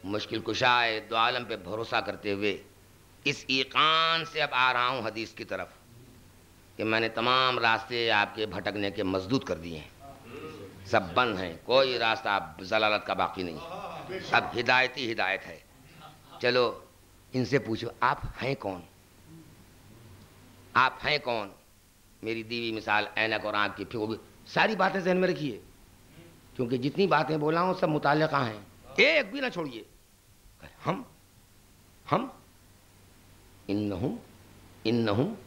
मुश्किल कुशाए दो आलम पे भरोसा करते हुए इस ईकान से अब आ रहा हूँ हदीस की तरफ़, कि मैंने तमाम रास्ते आपके भटकने के मजदूत कर दिए हैं। सब बंद हैं, कोई रास्ता जलालत का बाकी नहीं। अब हिदायती हिदायत है। चलो इनसे पूछो, आप हैं कौन? आप हैं कौन? मेरी दीवी मिसाल, ऐनक और आँख की फिर सारी बातें जहन में रखिए। क्योंकि जितनी बातें बोला हूँ, सब मुताल हैं। एक भी ना छोड़िए। हम? हम? इन हूँ इन हूँ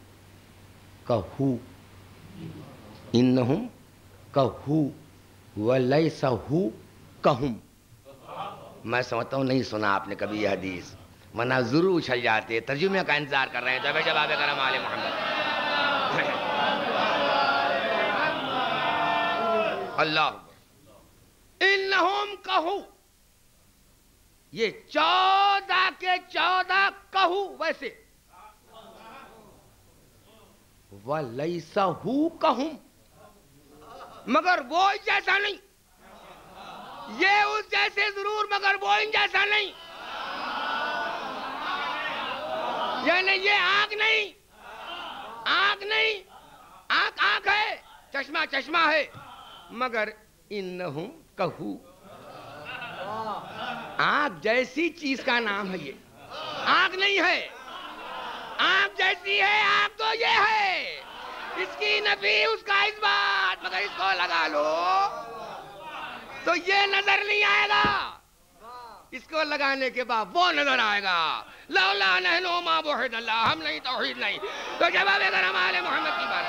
कहू। इन हूँ कहू। वलय सहू कहूँ। मैं समझता हूँ, नहीं सुना आपने कभी यह हदीस। वरना ज़रूर उछल जाते, तर्जुमे का इंतज़ार कर रहे हैं, जब जवाब करम आल मोहम्मद। अल्लाह। कहू। ये चौदह के चौदह कहू, वैसे। वलैसहू कहूँ। मगर वो जैसा नहीं। ये उस जैसे ज़रूर, मगर वो इन जैसा नहीं। यानी ये आँख नहीं। आँख नहीं। आँख आँख है। चश्मा चश्मा है। मगर इन कहू। आँख जैसी चीज़ का नाम है ये। आँख नहीं है। आँख जैसी है आँख तो ये है। इसकी नफी उसका इस बात, मगर इसको लगा लो। तो ये नज़र नहीं आएगा। इसको लगाने के बाद वो नज़र आएगा। लौला नहनो मा वोहिद अल्लाह हम नहीं तोहिद नहीं। तो जवाब अगर हमारे मोहम्मद की बात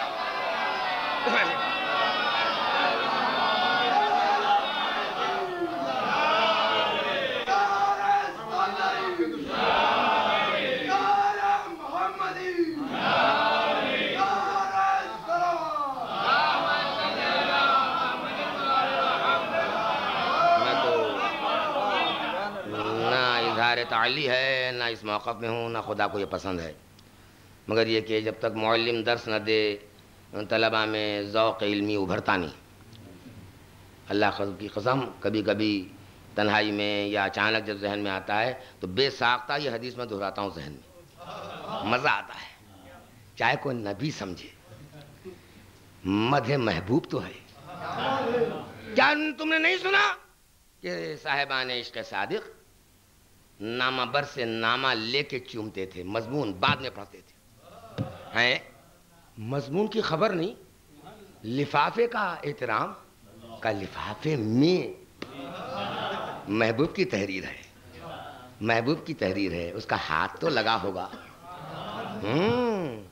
ताली है, ना इस मौक़ में हूँ, ना खुदा को ये पसंद है। मगर ये कि जब तक मौलम दर्स न दे, तलबा में ज़ौक़ इल्मी उभरता नहीं। अल्लाह की कसम कभी कभी तन्हाई में या अचानक जब जहन में आता है तो बेसाख्ता ये हदीस में दोहराता हूँ जहन में। मज़ा आता है। चाहे कोई नबी समझे। मधे महबूब तो है। क्या तुमने नहीं सुना कि साहेबान इश्क सादिक नामा बर से नामा लेके चूमते थे, मजमून बाद में पढ़ते थे। हैं? मजमून की खबर नहीं, लिफाफे का एहतराम, का लिफाफे में महबूब की तहरीर है। महबूब की तहरीर है, उसका हाथ तो लगा होगा। हम्म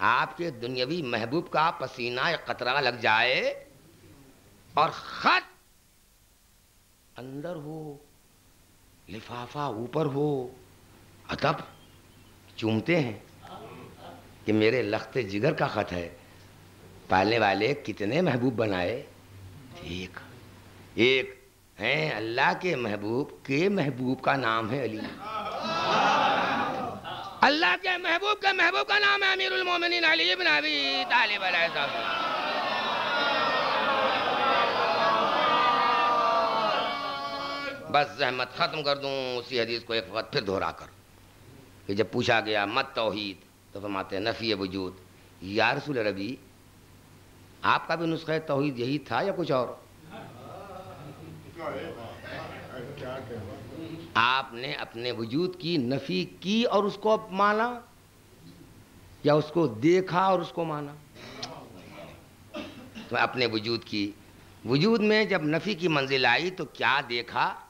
आपके दुनियावी महबूब का पसीना एक कतरा लग जाए और खत अंदर हो। लिफाफा ऊपर हो। अतब चूमते हैं कि मेरे लखते जिगर का खत है। पालने वाले कितने महबूब बनाए। एक एक हैं अल्लाह के महबूब के महबूब का नाम है अली। अल्लाह के महबूब के महबूब का नाम है अमीरुल मोमिनीन अली इब्न अबी तालिब बस जहमत खत्म कर दूँ, उसी हदीस को एक वक्त फिर दोहरा कर। कि जब पूछा गया, मत तोहीद तो फरमाते नफ़ी वजूद। या रसूल रबी, आपका भी नुस्खा तोहीद यही था या कुछ और? आपने अपने वजूद की, नफ़ी की और उसको माना? या उसको देखा और उसको माना? तो अपने वजूद की। वजूद में जब नफ़ी की मंजिल आई तो क्या देखा?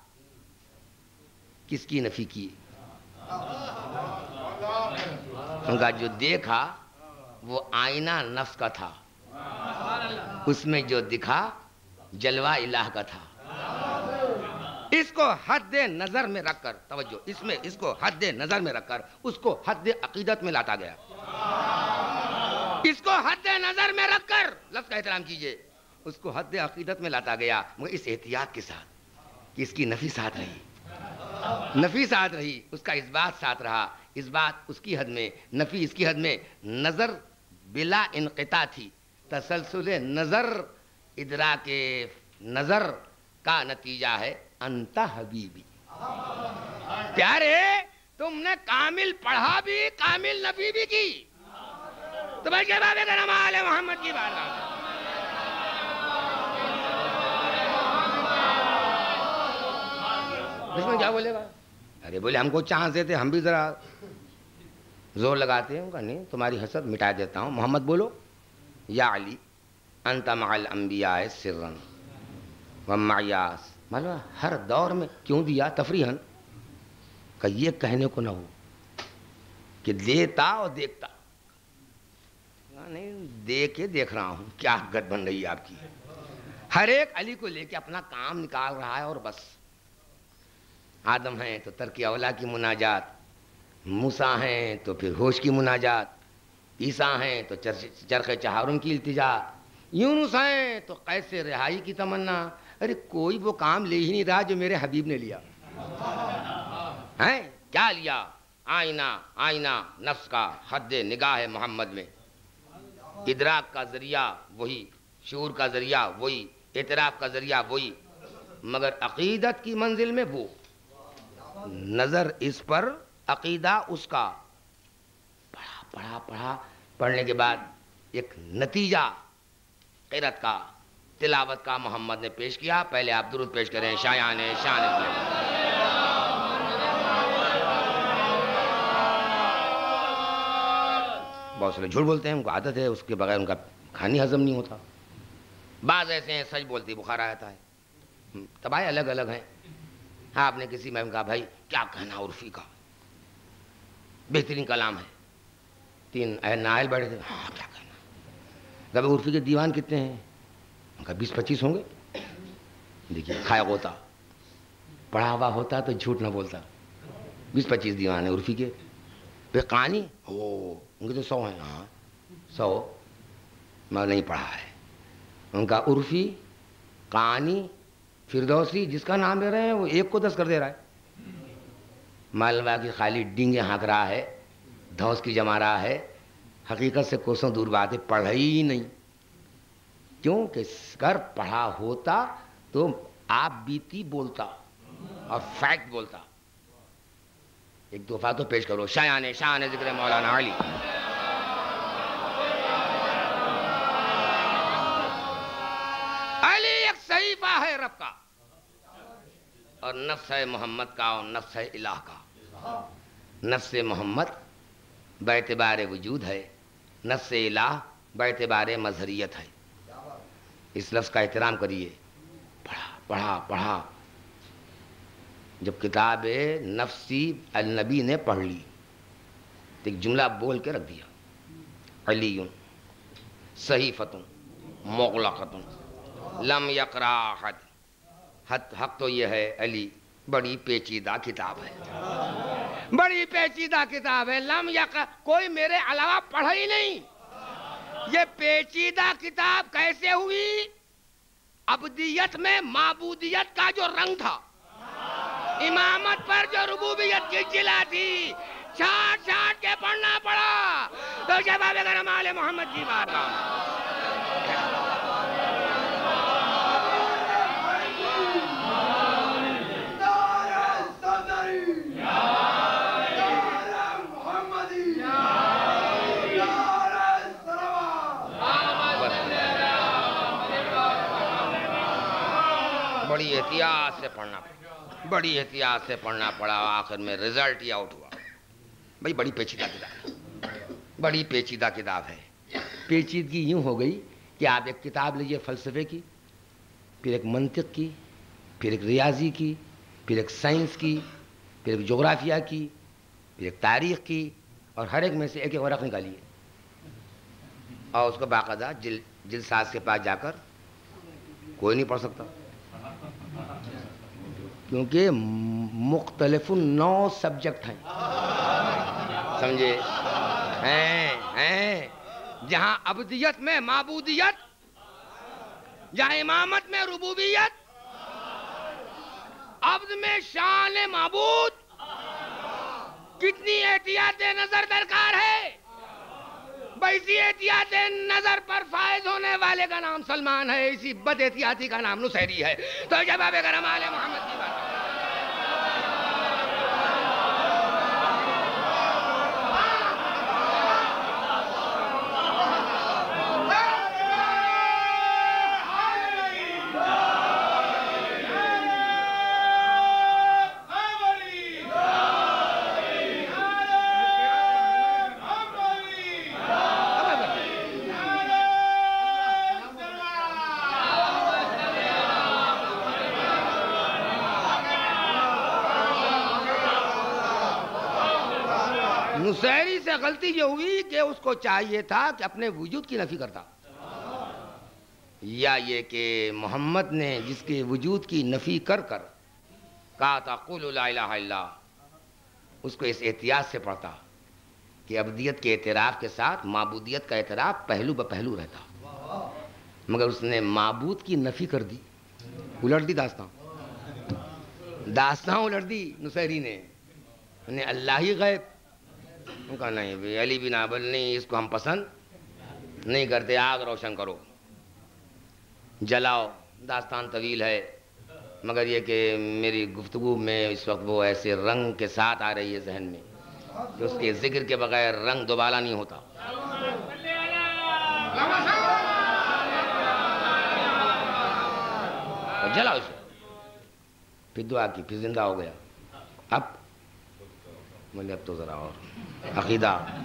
किसकी नफ़ी की? उनका जो देखा वो आईना नफ्स का था। उसमें जो दिखा, जलवा इलाह का था। इसको हद नज़र में रखकर, तवज्जो, इसमें इसको हद नज़र में रखकर, उसको हद अकीदत में लाता गया। इसको हद नज़र में रखकर, लफ्ज का एहतराम कीजिए, उसको हद अकीदत में लाता गया, मगर इस एहतियात के साथ, कि इसकी नफी साथ रही। नफी साथ रही, उसका इस बात साथ रहा, इस बात उसकी हद में नफी इसकी हद में नज़र बिला इनकता थी, तसलसल नज़र इदरा के नज़र का नतीजा है, अंत हबीबी। प्यारे, तुमने कामिल पढ़ा भी, कामिल नबी भी की। तो भाई क्या बाबे का मोहम्मद की बात इसमें क्या बोलेगा? अरे बोले, हमको चांस देते, हम भी जरा ज़ोर लगाते हैं। उनका नहीं, तुम्हारी हसद मिटा देता हूँ। मोहम्मद बोलो, या अली, अंत मल अम्बिया सिरन व मायास। मालूम हर दौर में क्यों दिया तफरीहन? का ये कहने को ना हो कि देता और देखता। नहीं दे के देख रहा हूँ, क्या हरकत बन रही है आपकी? हर एक अली को लेके अपना काम निकाल रहा है और बस। आदम है तो तरकी अवला की मुनाजात। मूसा हैं तो फिर होश की मुनाजात। ईसा हैं तो चरख चहारुन की इल्तिजा यूनुस हैं तो कैसे रिहाई की तमन्ना। अरे कोई वो काम ले ही नहीं रहा जो मेरे हबीब ने लिया। है, क्या लिया? आईना आईना, नफ्स का हद निगाह मोहम्मद में। इदराक का ज़रिया वही, शूर का ज़रिया वही एतराफ़ का ज़रिया वही। मगर अकीदत की मंजिल में वो। नज़र इस पर, अकीदा उसका। पढ़ा पढ़ा पढ़ा, पढ़ने के बाद एक नतीजा किरत का, तिलावत का मोहम्मद ने पेश किया। पहले आप दुरुद पेश करें शायान शान बहुत सारे झूठ बोलते हैं, उनको आदत है, उसके बगैर उनका खानी हजम नहीं होता। बाज़ ऐसे हैं, सच बोलती, बुखार आता है तबाह अलग अलग हाँ। आपने किसी में कहा, भाई, क्या कहना उर्फी का? बेहतरीन कलाम है। तीन नायल बैठे थे हाँ क्या कहना? कभी उर्फी के दीवान कितने हैं? उनका, बीस, पच्चीस होंगे। देखिए, खाया होता पढ़ा हुआ होता तो झूठ ना बोलता। बीस, पच्चीस दीवान है उर्फी के। फिर कहानी? हो, उनके तो सौ हैं। हाँ सौ? मैं नहीं पढ़ा है। उनका, उर्फी, कहानी फिरदौसी, जिसका नाम ले रहे हैं, वो एक को दस कर दे रहा है। मालवा की खाली डींगे हाँक रहा है, धौस की जमा रहा है। हकीकत से कोसों दूर बात है पढ़ ही नहीं। क्योंकि कर पढ़ा होता तो आप बीती बोलता और फैक्ट बोलता। एक दफ़ा तो पेश करो। शायान शान ज़िक्र मौलाना अली। सहीफा का और नफ्स है मोहम्मद का और नफ्स है इलाह का। नफ्स मोहम्मद, बैतबार वजूद है। नफ्स इलाह, बैतबार मजहरियत है। इस लफ्ज़ का एहतराम करिए। पढ़ा पढ़ा पढ़ा। जब किताब नफसी अलनबी ने पढ़ ली तो एक जुमला बोल के रख दिया। अली सही फतुन मोगलकतुन, लम यकरा हद, हक तो यह है, अली, बड़ी पेचीदा किताब है। बड़ी पेचीदा किताब है। लम यक, कोई मेरे अलावा पढ़ा ही नहीं। ये पेचीदा किताब कैसे हुई? अबदियत में माबूदियत का जो रंग था, इमामत पर जो रुबूबियत की जिला थी छाट छाट के पढ़ना पड़ा। तो जब आले मोहम्मद जी बात बड़ी एहतियात से पढ़ना पड़ा। बड़ी एहतियात से पढ़ना पड़ा, आखिर में रिज़ल्ट ही आउट हुआ। भाई, बड़ी पेचीदा किताब बड़ी पेचीदा किताब है। पेचीदगी यूँ हो गई कि आप एक किताब लीजिए फ़लसफ़े की, फिर एक मंतिक की, फिर एक रियाजी की, फिर एक साइंस की, फिर एक जोग्राफिया की, फिर एक तारीख की, और हर एक में से एक एक वर्क निकालिए। और उसको बाकायदा जिल जिल सास के पास जाकर कोई नहीं पढ़ सकता। क्योंकि मुख्तलिफ़ नौ सब्जेक्ट हैं। समझे? हैं हैं। जहाँ अबदियत में माबूदियत, जहाँ इमामत में रुबूबियत, अब्द में शान माबूद कितनी एहतियात नज़र दरकार है। वैसी एहतियात नज़र पर फायद होने वाले का नाम सलमान है, इसी बद एहतियाती का नाम नुसैरी है। तो जवाब अगर हमारे मोहम्मद की बात। से गलती ये हुई कि उसको चाहिए था कि अपने वजूद की नफी करता। या ये कि मोहम्मद ने जिसके वजूद की नफी कर कर कहा था, कुल उसको इस एहतियात से पढ़ता कि अबदियत के एतराफ़ के साथ माबूदियत का एतराफ़ पहलू ब पहलू रहता। मगर उसने माबूद की नफ़ी कर दी। उलट दी दास्तां दास्तां उलट दी नुसैरी ने। अल्लाह ही गैब। उनका नहीं भाई, अली बिन आबल नहीं, इसको हम पसंद नहीं करते, आग रोशन करो। जलाओ, दास्तान तवील है, मगर ये कि मेरी गुफ्तगु में इस वक्त वो ऐसे रंग के साथ आ रही है जहन में, कि उसके ज़िक्र के बगैर रंग दोबारा नहीं होता। जलाओ इसे। फिर दुआ की, फिर ज़िंदा हो गया। अब, बोले, अब तो ज़रा और अकीदा।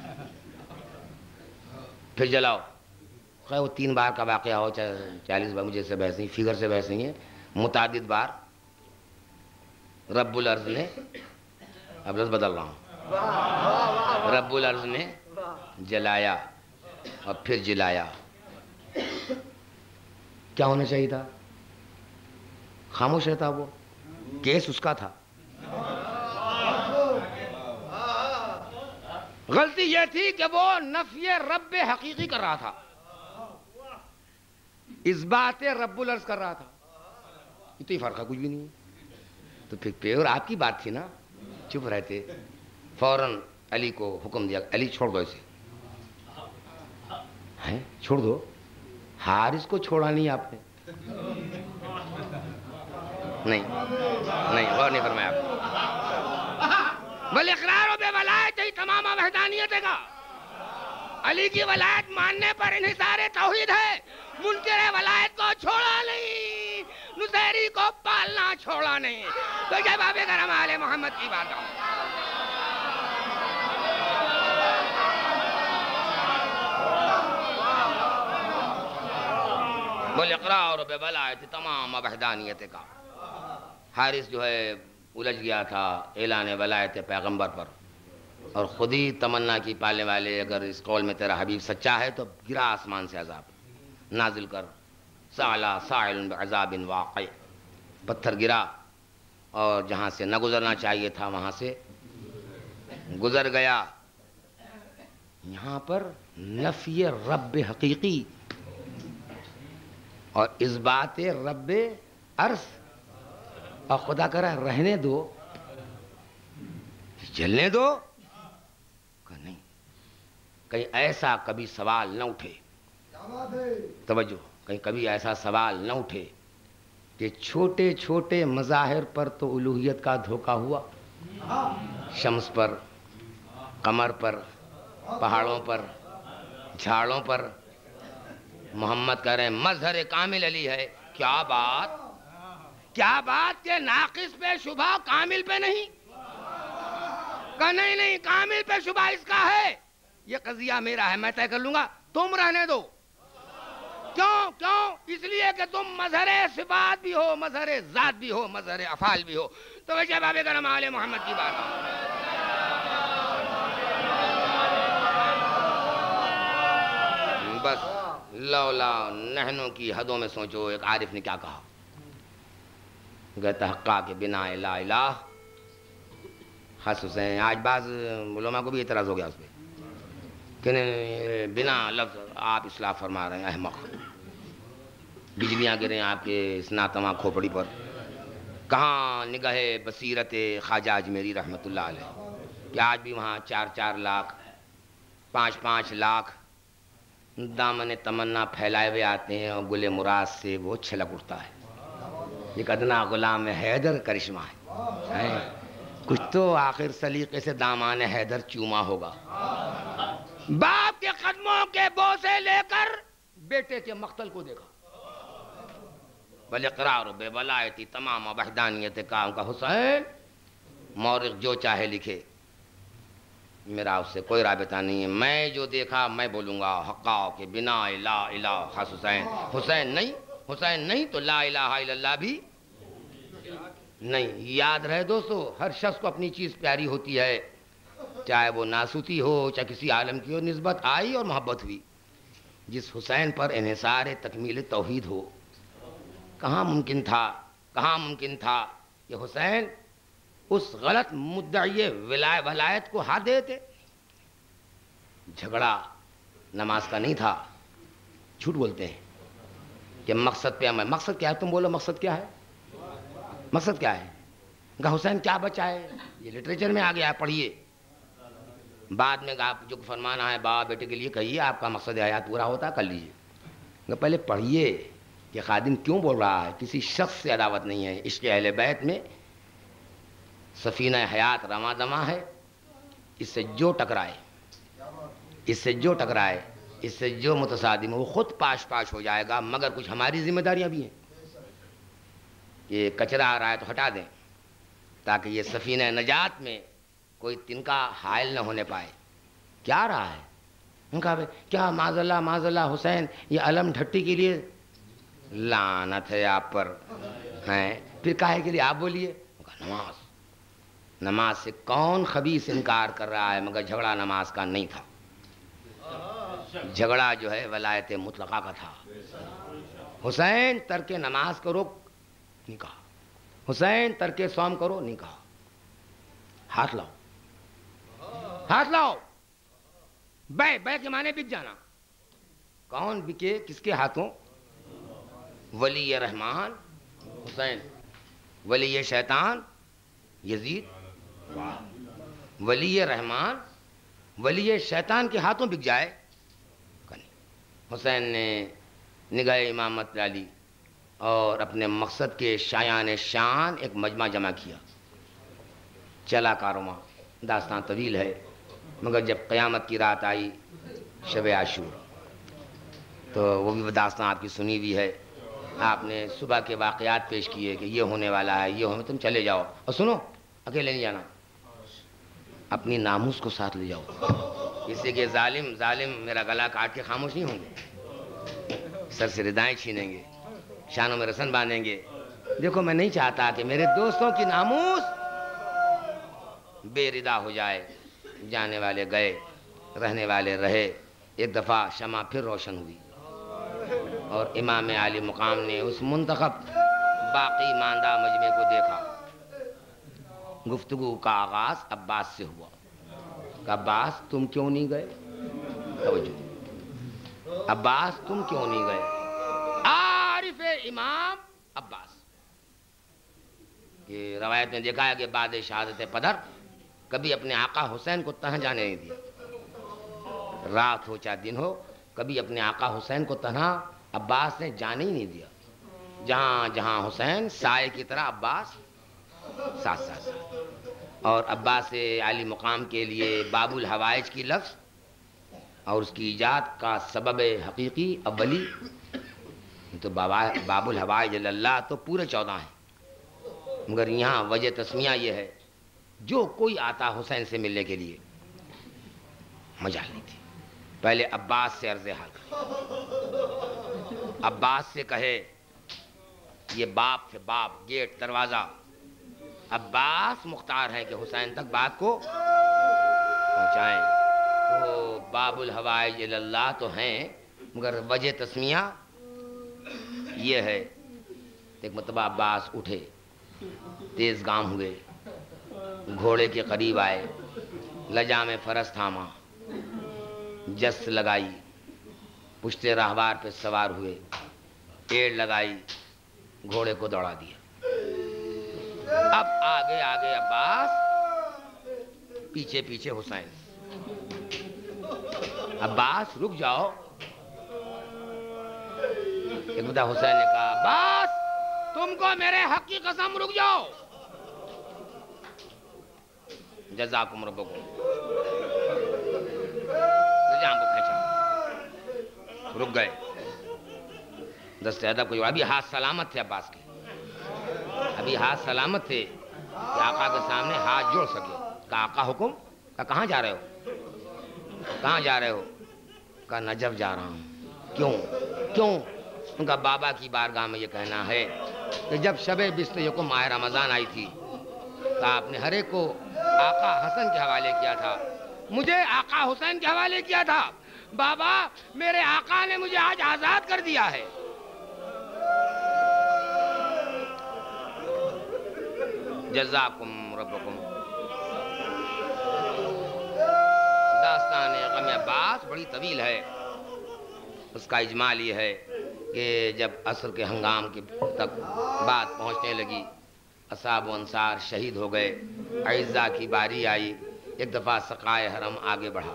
फिर जलाओ। खैर, वो तीन बार का वाक़ हो, चाहे चालीस बार, मुझे से बहस नहीं, फिगर से बहस नहीं है। मुताद बार। रब्बुल अर्ज़ ने, अब लफ्ज़ बदल रहा हूँ। रब्बुल अर्ज़ ने जलाया और फिर जलाया। क्या होना चाहिए था? खामोश रहता वो। केस उसका था। गलती यह थी कि वो नफी रब हकीकी कर रहा था। इस बात रब्बुल अर्ज़ कर रहा था। इतनी फ़र्क है, कुछ भी नहीं तो फिर प्योर आपकी बात थी ना? चुप रहते। फ़ौरन अली को हुक्म दिया, अली छोड़ दो इसे। हैं? छोड़ दो। हारिस को छोड़ा नहीं आपने। नहीं नहीं, और नहीं फरमाया आपने। बल इकरार ही तमाम वहदानियत का। अली की वलायत मानने पर इन्हें सारे तोहिद है। मुनकर वलायत को छोड़ा नहीं। नुसैरी को पालना छोड़ा नहीं। तो जब आप गरम आले मोहम्मद की बात बोल इकरार बेबलायत तमाम वहदानियत का। हारिस जो है, उलझ गया था एलान वलायत पैगंबर पर। और ख़ुद ही तमन्ना की पालने वाले अगर इस कौल में तेरा हबीब सच्चा है तो गिरा आसमान से अजाब। नाजिल कर। साला साइल अजाबिन वाक़ पत्थर गिरा, और जहाँ से न गुज़रना चाहिए था, वहाँ से गुज़र गया। यहाँ पर नफ़ी रब हकीकी। और इस बात रब अर्स और खुदा करा रहने दो, जलने दो। कहीं ऐसा कभी सवाल न उठे। तवज्जो, कहीं कभी ऐसा सवाल न उठे कि छोटे छोटे मज़ाहिर पर तो उलूहियत का धोखा हुआ। शम्स पर, कमर पर, पहाड़ों पर, झाड़ों पर। मोहम्मद कह रहे हैं, मजहर कामिल अली है। क्या बात? क्या बात के नाकिस पे शुभा कामिल पे नहीं? का नहीं नहीं, कामिल पे शुभा इसका है। ये कजिया मेरा है, मैं तय कर लूँगा, तुम रहने दो। क्यों क्यों? इसलिए कि तुम मजहर सिफात भी हो, मजहर जात भी हो, मजहर अफाल भी हो। तो वैसे बाबे करम आले मोहम्मद की बात। बस लौला नहनों की हदों में सोचो, एक आरिफ ने क्या कहा? गए हक्का के बिना इला इला हस हुसैन आज बाज मुलमा को भी इतराज़ हो गया उस पर कि बिना लफ्ज़ आप इसलाह फरमा रहे हैं अहमक बिजलियाँ गिरें आपके स्नातमा खोपड़ी पर। कहाँ निगाह बसीरत ख्वाजा अजमेरी रहमत कि आज भी वहाँ चार चार लाख पाँच पाँच लाख दामन तमन्ना फैलाए हुए आते हैं और गुले मुराद से वो छलक उठता है। ये कदना गुलाम हैदर करिश्मा है, है? कुछ तो आखिर सलीके से दामान हैदर चूमा होगा। बाप के कदमों के बोसे लेकर बेटे के मख्तल को देखा। बलकरार बेबलायती तमाम वहदानियत काम का हुसैन मौरख जो चाहे लिखे। मेरा उससे कोई रबता नहीं है। मैं जो देखा, मैं बोलूँगा हक्का के बिना ला इला खास हुसैन। हुसैन नहीं हुसैन नहीं तो ला इला भी नहीं। याद रहे दोस्तों, हर शख्स को अपनी चीज़ प्यारी होती है। चाहे वो नासूती हो, चाहे किसी आलम की हो, नस्बत आई और मोहब्बत हुई। जिस हुसैन पर इसार तकमील तोहद हो। कहाँ मुमकिन था, कहाँ मुमकिन था कि हुसैन उस गलत मुद्दे विलाय वलायत को हाथ देते। झगड़ा नमाज़ का नहीं था। झूठ बोलते हैं। कि मकसद पे अमल, मकसद क्या है? तुम बोलो मकसद क्या है? मकसद क्या है? हुसैन, क्या बचा है? ये लिटरेचर में आ गया है पढ़िए। बाद में आप जो फरमाना है बाबा बेटे के लिए कहिए, आपका मकसद हयात पूरा होता, कर लीजिए। पहले पढ़िए कि खादिम क्यों बोल रहा है। किसी शख्स से अदावत नहीं है। इसके अहल बैत में सफ़ीना हयात रमा दमा है। इससे जो टकराए, इससे जो टकराए, इससे जो मुतसादिम वो खुद पाश पाश हो जाएगा, मगर कुछ हमारी जिम्मेदारियाँ भी हैं। कि कचरा आ रहा है तो हटा दें, ताकि ये सफ़ीना नजात में कोई तिनका हायल न होने पाए। क्या रहा है? उनका क्या माजल्ला माजल्ला हुसैन, ये अलम ढट्टी के लिए? लानत है आप पर। हैं? फिर काहे के लिए आप बोलिए? नमाज़। नमाज़ से कौन खबीस इनकार कर रहा है? मगर झगड़ा नमाज़ का नहीं था। झगड़ा जो है वलायत मुतलका का था। हुसैन तरक नमाज़ करो, नहीं कहा। हुसैन तरक सोम करो, नहीं कहा। हाथ लाओ। हाथ लाओ। बै बै के माने बिक जाना। कौन बिके? किसके हाथों? वली रहमान? हुसैन। वली शैतान? यजीद। वली रहमान? वली शैतान के हाथों बिक जाए। हुसैन ने निगाह इमामत डाली और अपने मकसद के शायान शान एक मजमा जमा किया। चला कारोमा दास्तान तवील है। मगर जब क़यामत की रात आई, शब आशूर। तो वो भी दास्तान आपकी सुनी हुई है। आपने सुबह के वाक़ात पेश किए कि ये होने वाला है, ये होने, तुम चले जाओ। और सुनो, अकेले नहीं जाना। अपनी नामूस को साथ ले जाओ। इससे कि जालिम जालिम, मेरा गला काट के खामोश नहीं होंगे। सर से रिदाएँ छीनेंगे, शानों में रसन बांधेंगे। देखो, मैं नहीं चाहता कि मेरे दोस्तों की नामूस बेरिदा हो जाए। जाने वाले गए, रहने वाले रहे, एक दफ़ा शमा फिर रोशन हुई। और इमाम आली मुकाम ने उस मुंतखब बाकी मानदा मजमे को देखा। गुफ्तगु का आगाज़ अब्बास से हुआ। अब्बास, तुम क्यों नहीं गए? अब्बास, तुम क्यों नहीं गए? आरिफ इमाम अब्बास। ये रवायत में देखा है कि बाद शहादत पदर कभी अपने आका हुसैन को तह जाने नहीं दिया। रात हो चाहे दिन हो, कभी अपने आका हुसैन को तनहा अब्बास ने जाने ही नहीं दिया। जहाँ जहाँ हुसैन, साय की तरह अब्बास, साथ साथ साथ। और अब्बास आली मुकाम के लिए बाबुल हवाइज की लफ्ज़ और उसकी ईजाद का सबब हकीकी अव्वली। तो बाबा, बाबुल हवाइज अल्लाह तो पूरे चौदह हैं। मगर यहाँ वजह तस्मिया ये है जो कोई आता हुसैन से मिलने के लिए। मज़ा नहीं थी पहले अब्बास से अर्ज़ हाल अब्बास से कहे, ये बाप थे बाप, गेट, दरवाज़ा। अब्बास मुख्तार है कि हुसैन तक बात को पहुंचाएँ। तो बाबुल हवाई अल्लाह तो हैं, मगर वजह तस्मिया ये है। एक मतबा अब्बास उठे, तेज गाम हुए। घोड़े के करीब आए। लजा में फरस थामा। जस लगाई। पुश्ते राहवार पे सवार हुए। पेड़ लगाई। घोड़े को दौड़ा दिया। अब आगे आगे अब्बास। पीछे पीछे हुसैन। अब्बास, रुक जाओ। एक हुसैन ने कहा, अब्बास, तुमको मेरे हक की कसम, रुक जाओ। जजाकुम खींचा। रुक गए। दस्ते अदब को अभी हाथ सलामत थे अब्बास के। अभी हाथ सलामत थे आका के सामने हाथ जोड़ सके। का आका हुक्म? का कहाँ जा रहे हो? कहाँ जा रहे हो? का नजब जा रहा हूँ। क्यों? क्यों? उनका बाबा की बारगाह में ये कहना है कि जब शब बिस्त को माह रमज़ान आई थी तो आपने हरे को आका हसन के हवाले किया था। मुझे आका हुसैन के हवाले किया था। बाबा, मेरे आका ने मुझे आज आज़ाद कर दिया है। जजाकुम रबकुम दास्तान गम अब्बास, बड़ी तवील है। उसका इजमाल ये है कि जब असर के हंगाम के तक बात पहुँचने लगी असाब अंसार शहीद हो गए। अज़ा की बारी आई। एक दफ़ा सकाए हरम आगे बढ़ा।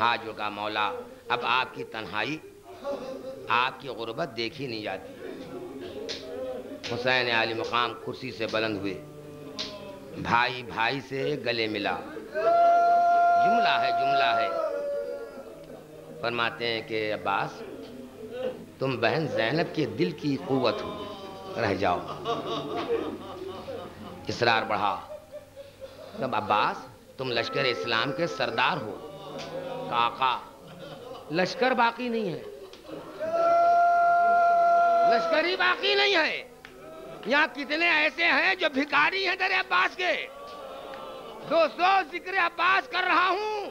हाथ का मौला, अब आपकी तन्हाई, आपकी गुर्बत देखी नहीं जाती। हुसैन आली मुकाम कुर्सी से बुलंद हुए। भाई भाई से गले मिला। जुमला है जुमला है। फरमाते हैं कि, अब्बास, तुम बहन जैनब के दिल की कुवत हो। रह जाओ। इसरार बढ़ा। तब अब्बास, तुम लश्कर इस्लाम के सरदार हो। काका, लश्कर बाकी नहीं है। लश्कर ही बाकी नहीं है। यहाँ कितने ऐसे हैं जो भिकारी हैं तेरे अब्बास के? दोस्तों, ज़िक्र अब्बास कर रहा हूँ।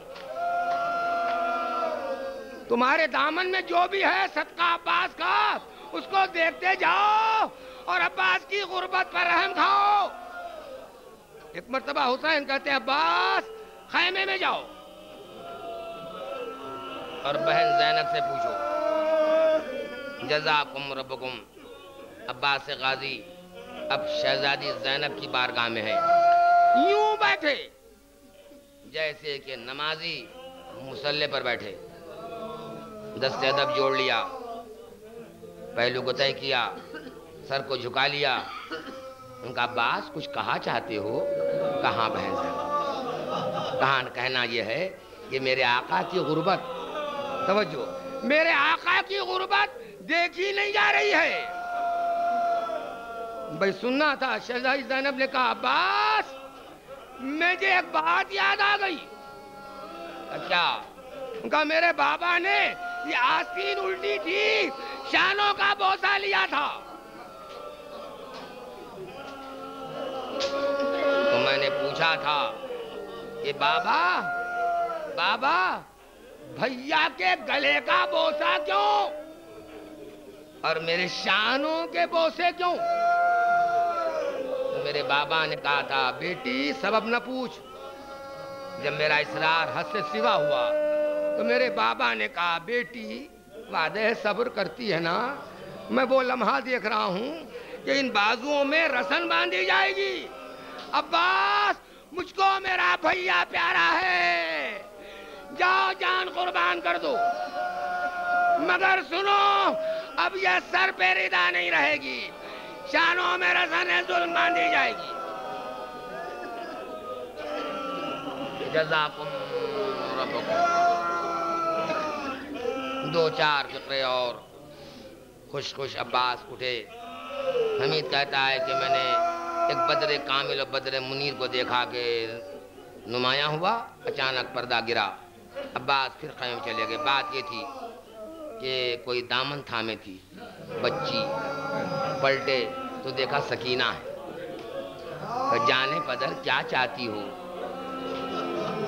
तुम्हारे दामन में जो भी है, सदका अब्बास का, उसको देखते जाओ और अब्बास की गुर्बत पर रहम खाओ। एक मरतबा हुसैन कहते हैं, अब्बास खैमे में जाओ। और बहन जैनब से पूछो, जजाकुम रबकुम अब्बास गाजी, अब शहजादी जैनब की बारगाह में है। यूँ बैठे, जैसे कि नमाजी मुसल्ले पर बैठे। दस्ते अदब जोड़ लिया, पहलू को तय किया, सर को झुका लिया उनका बास कुछ कहा चाहते हो, कहाँ बहन कहा कहना यह है कि मेरे आका की गुर्बत, तवज्जो, मेरे आका की गुर्बत देखी नहीं जा रही है। भाई सुनना था, शहजादी जैनब ने कहा, अब्बास, मुझे एक बात याद आ गई। अच्छा। उनका, मेरे बाबा ने ये आस्तीन उल्टी थी शानों का बोसा लिया था। तो मैंने पूछा था कि बाबा बाबा, भैया के गले का बोसा क्यों? और मेरे शानों के बोसे क्यों? तो मेरे बाबा ने कहा था, बेटी सबब न पूछ। जब मेरा इसरार हद से सिवा हुआ तो मेरे बाबा ने कहा, बेटी, वादे सब्र करती है ना? मैं वो लम्हा देख रहा हूँ कि इन बाजुओं में रसन बांधी जाएगी। अब्बास, मुझको मेरा भैया प्यारा है। जाओ, जान कुर्बान कर दो। मगर सुनो, अब यह सर पे रिदा नहीं रहेगी। शानों में रसन है, जुल्म बांधी जाएगी। दो चार फिक्रे और खुश खुश अब्बास उठे। हमीद कहता है कि मैंने एक बदरे कामिल और बदरे मुनीर को देखा कि नुमाया हुआ, अचानक पर्दा गिरा। अब्बास फिर खैम चले गए। बात ये थी कि कोई दामन थामे थी, बच्ची, पलटे तो देखा सकीना है। तो जाने पदर क्या चाहती हो?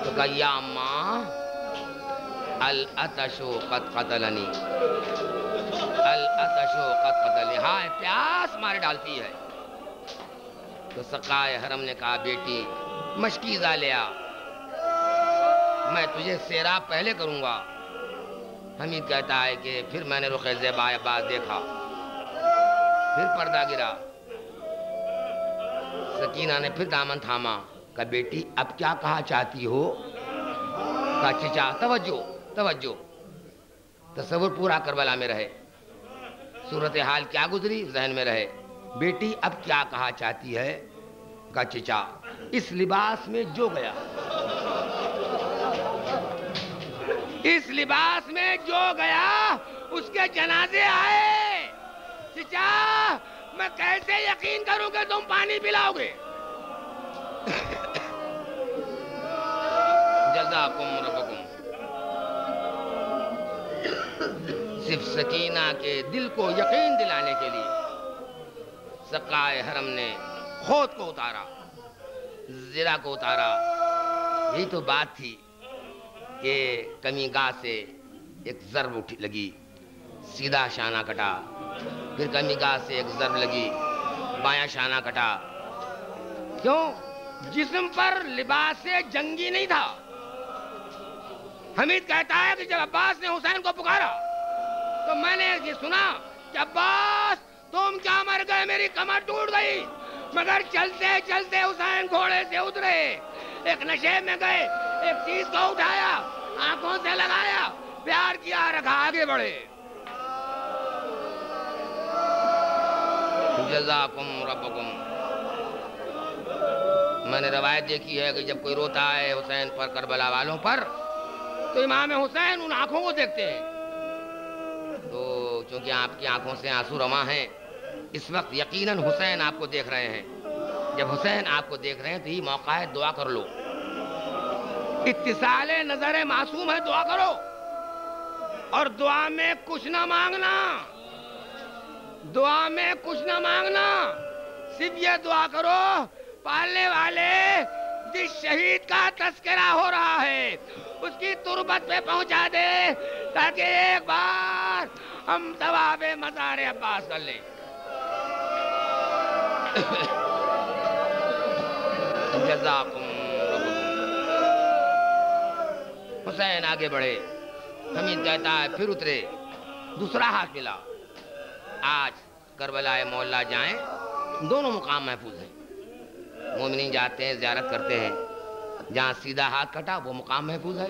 तो कहा, या अम्मा अल अतशो कत कतलनी। हाय प्यास मार डालती है। तो सकाए हरम ने कहा, बेटी मशकीजा ले आ मैं तुझे सेरा पहले करूँगा। हमीद कहता है कि फिर मैंने रुख ज़ेबा अब्बास देखा। फिर पर्दा गिरा। सकीना ने फिर दामन थामा का बेटी, अब क्या कहा चाहती हो? का चिचा, तवज्जो तवज्जो। तस्वुर पूरा करबला में रहे। सूरत हाल क्या गुजरी? जहन में रहे। बेटी, अब क्या कहा चाहती है? का चिचा, इस लिबास में जो गया। इस लिबास में जो गया, उसके जनाजे आए। चिचा, मैं कैसे यकीन करूँ कि तुम पानी पिलाओगे? जजाकुम सिर्फ़ सकीना के दिल को यकीन दिलाने के लिए सकाए हरम ने खोद को उतारा जिरा को उतारा। यही तो बात थी कि कमी से एक जरब उठी लगी, सीधा शाना कटा। फिर कमी गाह से एक जरब लगी, बाया शाना कटा। क्यों? जिस्म पर लिबास जंगी नहीं था। हमीद कहता है कि जब अब्बास ने हुसैन को पुकारा तो मैंने ये सुना कि अब्बास, तुम क्या मर गए? मेरी कमर टूट गई। मगर चलते चलते हुसैन घोड़े से उतरे। एक नशे में गए, एक चीज़ को उठाया, आँखों से लगाया, प्यार किया रखा आगे बढ़े। जजाकुम रब्बकुम। मैंने रवायत देखी है कि जब कोई रोता है हुसैन पर, करबला वालों पर तो इमाम हुसैन उन आँखों को देखते हैं। क्योंकि आपकी आँखों से आँसू रमा हैं। इस वक्त यकीनन हुसैन आपको देख रहे हैं। जब हुसैन आपको देख रहे हैं तो ये मौका है, दुआ कर लो। इत्तिसाल नज़र मासूम है, दुआ करो। और दुआ में कुछ ना मांगना। दुआ में कुछ ना मांगना। सिर्फ़ ये दुआ करो, पालने वाले जिस शहीद का तस्करा हो रहा है, उसकी तुरबत पे पहुँचा दे, ताकि एक बार हम दबावे मजारे अब्बास कर लें हुसैन आगे बढ़े, हमीद कहता है, फिर उतरे, दूसरा हाथ मिला। आज करबलाए मोहल्ला जाएँ, दोनों मुकाम महफूज हैं। मोमिनी जाते हैं, ज्यारत करते हैं। जहाँ सीधा हाथ कटा, वो मुकाम महफूज है।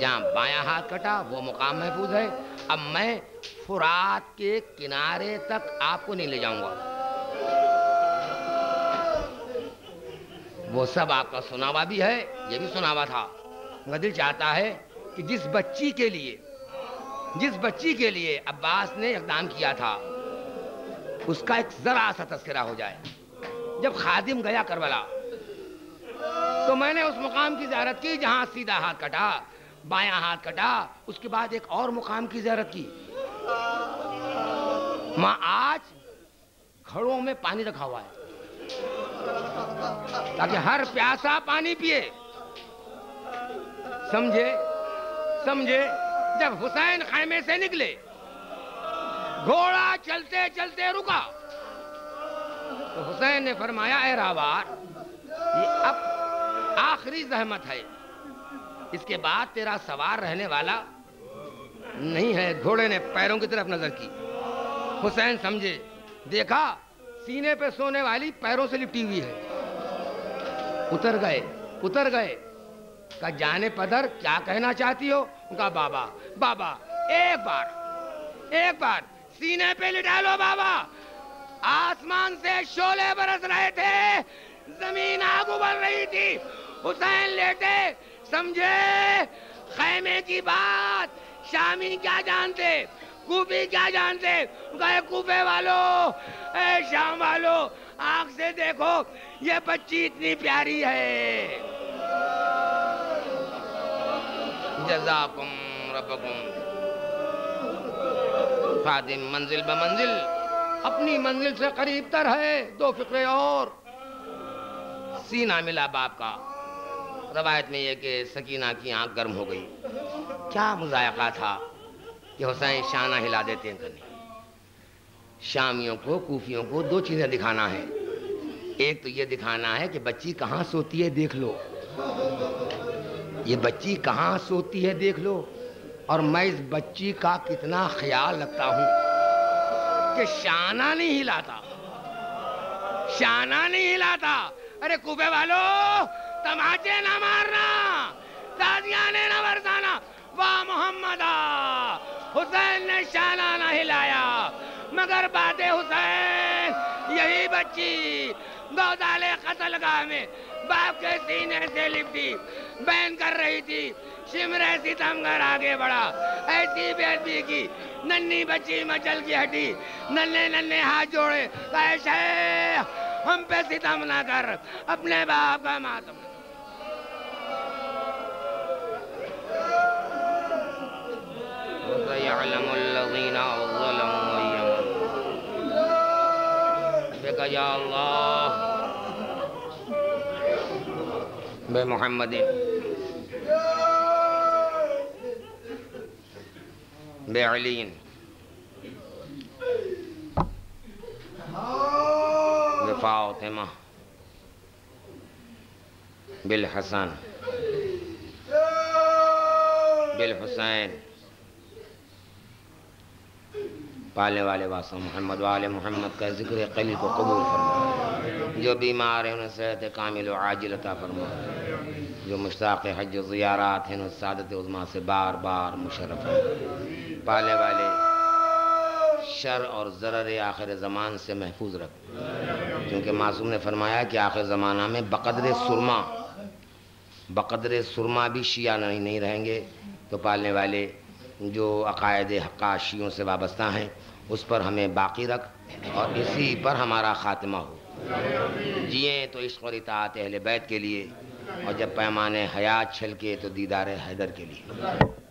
जहाँ बायां हाथ कटा, वो मुकाम महफूज है। अब मैं फुरात के किनारे तक आपको नहीं ले जाऊँगा। वो सब आपका सुनावा भी है, ये भी सुनावा था। मगर दिल चाहता है कि जिस बच्ची के लिए, जिस बच्ची के लिए अब्बास ने इकदाम किया था, उसका एक जरा सा तस्करा हो जाए। जब खादिम गया करबला तो मैंने उस मुकाम की ज्यारत की जहाँ सीधा हाथ कटा। बायां हाथ कटा उसके बाद एक और मुकाम की ज्यारत की। माँ आज घड़ों में पानी रखा हुआ है। ताकि हर प्यासा पानी पिए। समझे? समझे? जब हुसैन खैमे से निकले, घोड़ा चलते चलते रुका। तो हुसैन ने फरमाया, ए रावार, ये अब आखिरी जहमत है। इसके बाद तेरा सवार रहने वाला नहीं है। घोड़े ने पैरों की तरफ़ नज़र की। हुसैन समझे, देखा, सीने पे सोने वाली पैरों से लिपटी हुई है। उतर गए उतर गए। का जाने पदर क्या कहना चाहती हो? उनका बाबा बाबा, एक बार एक बार, सीने पे लिटा लो बाबा। आसमान से शोले बरस रहे थे, ज़मीन आग उबल रही थी। हुसैन लेटे समझे? खैमे की बात। शामी क्या जानते? कूफी क्या जानते? गए कूफे वालों। शाम वालों, आँख से देखो, ये बच्ची इतनी प्यारी है। जजाकुम रबकुम खादिम मंजिल ब मंजिल। अपनी मंजिल से करीब तर है, दो फिक्रे और। सीना मिला बाप का। रवायत में यह कि सकीना की आँख गर्म हो गई। क्या मुजायका था कि हुसैन शाना हिला देते हैं कभी शामियों को, कूफियों को दो चीज़ें दिखाना है। एक तो ये दिखाना है कि बच्ची कहाँ सोती है देख लो। ये बच्ची कहाँ सोती है देख लो। और मैं इस बच्ची का कितना ख्याल रखता हूँ कि शाना नहीं हिलाता। शाना नहीं हिलाता। अरे कुबे वालों! तमाचे ना मारना। दादिया ने ना बरसाना। वाह मोहम्मद, हुसैन ने शाना ना हिलाया। मगर बात हुसैन, यही बच्ची, गौदाले कतल गाह में बाप के सीने से लिपटी, बैन कर रही थी। सिमरे सितमगर आगे बढ़ा। ऐसी बेदबी की नन्नी बच्ची मचल की हटी। नन्हे नन्हे हाथ जोड़े ऐसे हम पे सितम ना कर, अपने बाप का मातम। या अल्लाह बे मोहम्मद बे अलीन बे फातिमा बिल हसन बिल हुसैन पालने वाले वासा मोहम्मद वाले मोहम्मद का ज़िक्र कली को कबूल फरमा जो बीमार हैं उन्हें सेहत कामिल आजिलता फरमा जो मुश्ताक हज ज़ियारात हैं सादत उज़मा से बार बार मुशरफ पालने वाले शर और ज़र आखिर ज़मान से महफूज रख। क्योंकि मासूम ने फरमाया कि आखिर ज़माना में बकदर सुरमा बकदर सुरमा भी शिया नहीं, नहीं रहेंगे। तो पालने वाले जो अकायद हक्काशियों से वाबस्ता हैं, उस पर हमें बाकी रख और इसी पर हमारा ख़ात्मा हो। जिए तो इश्क और इतात अहल बैत के लिए और जब पैमाने हयात छलके तो दीदार हैदर के लिए।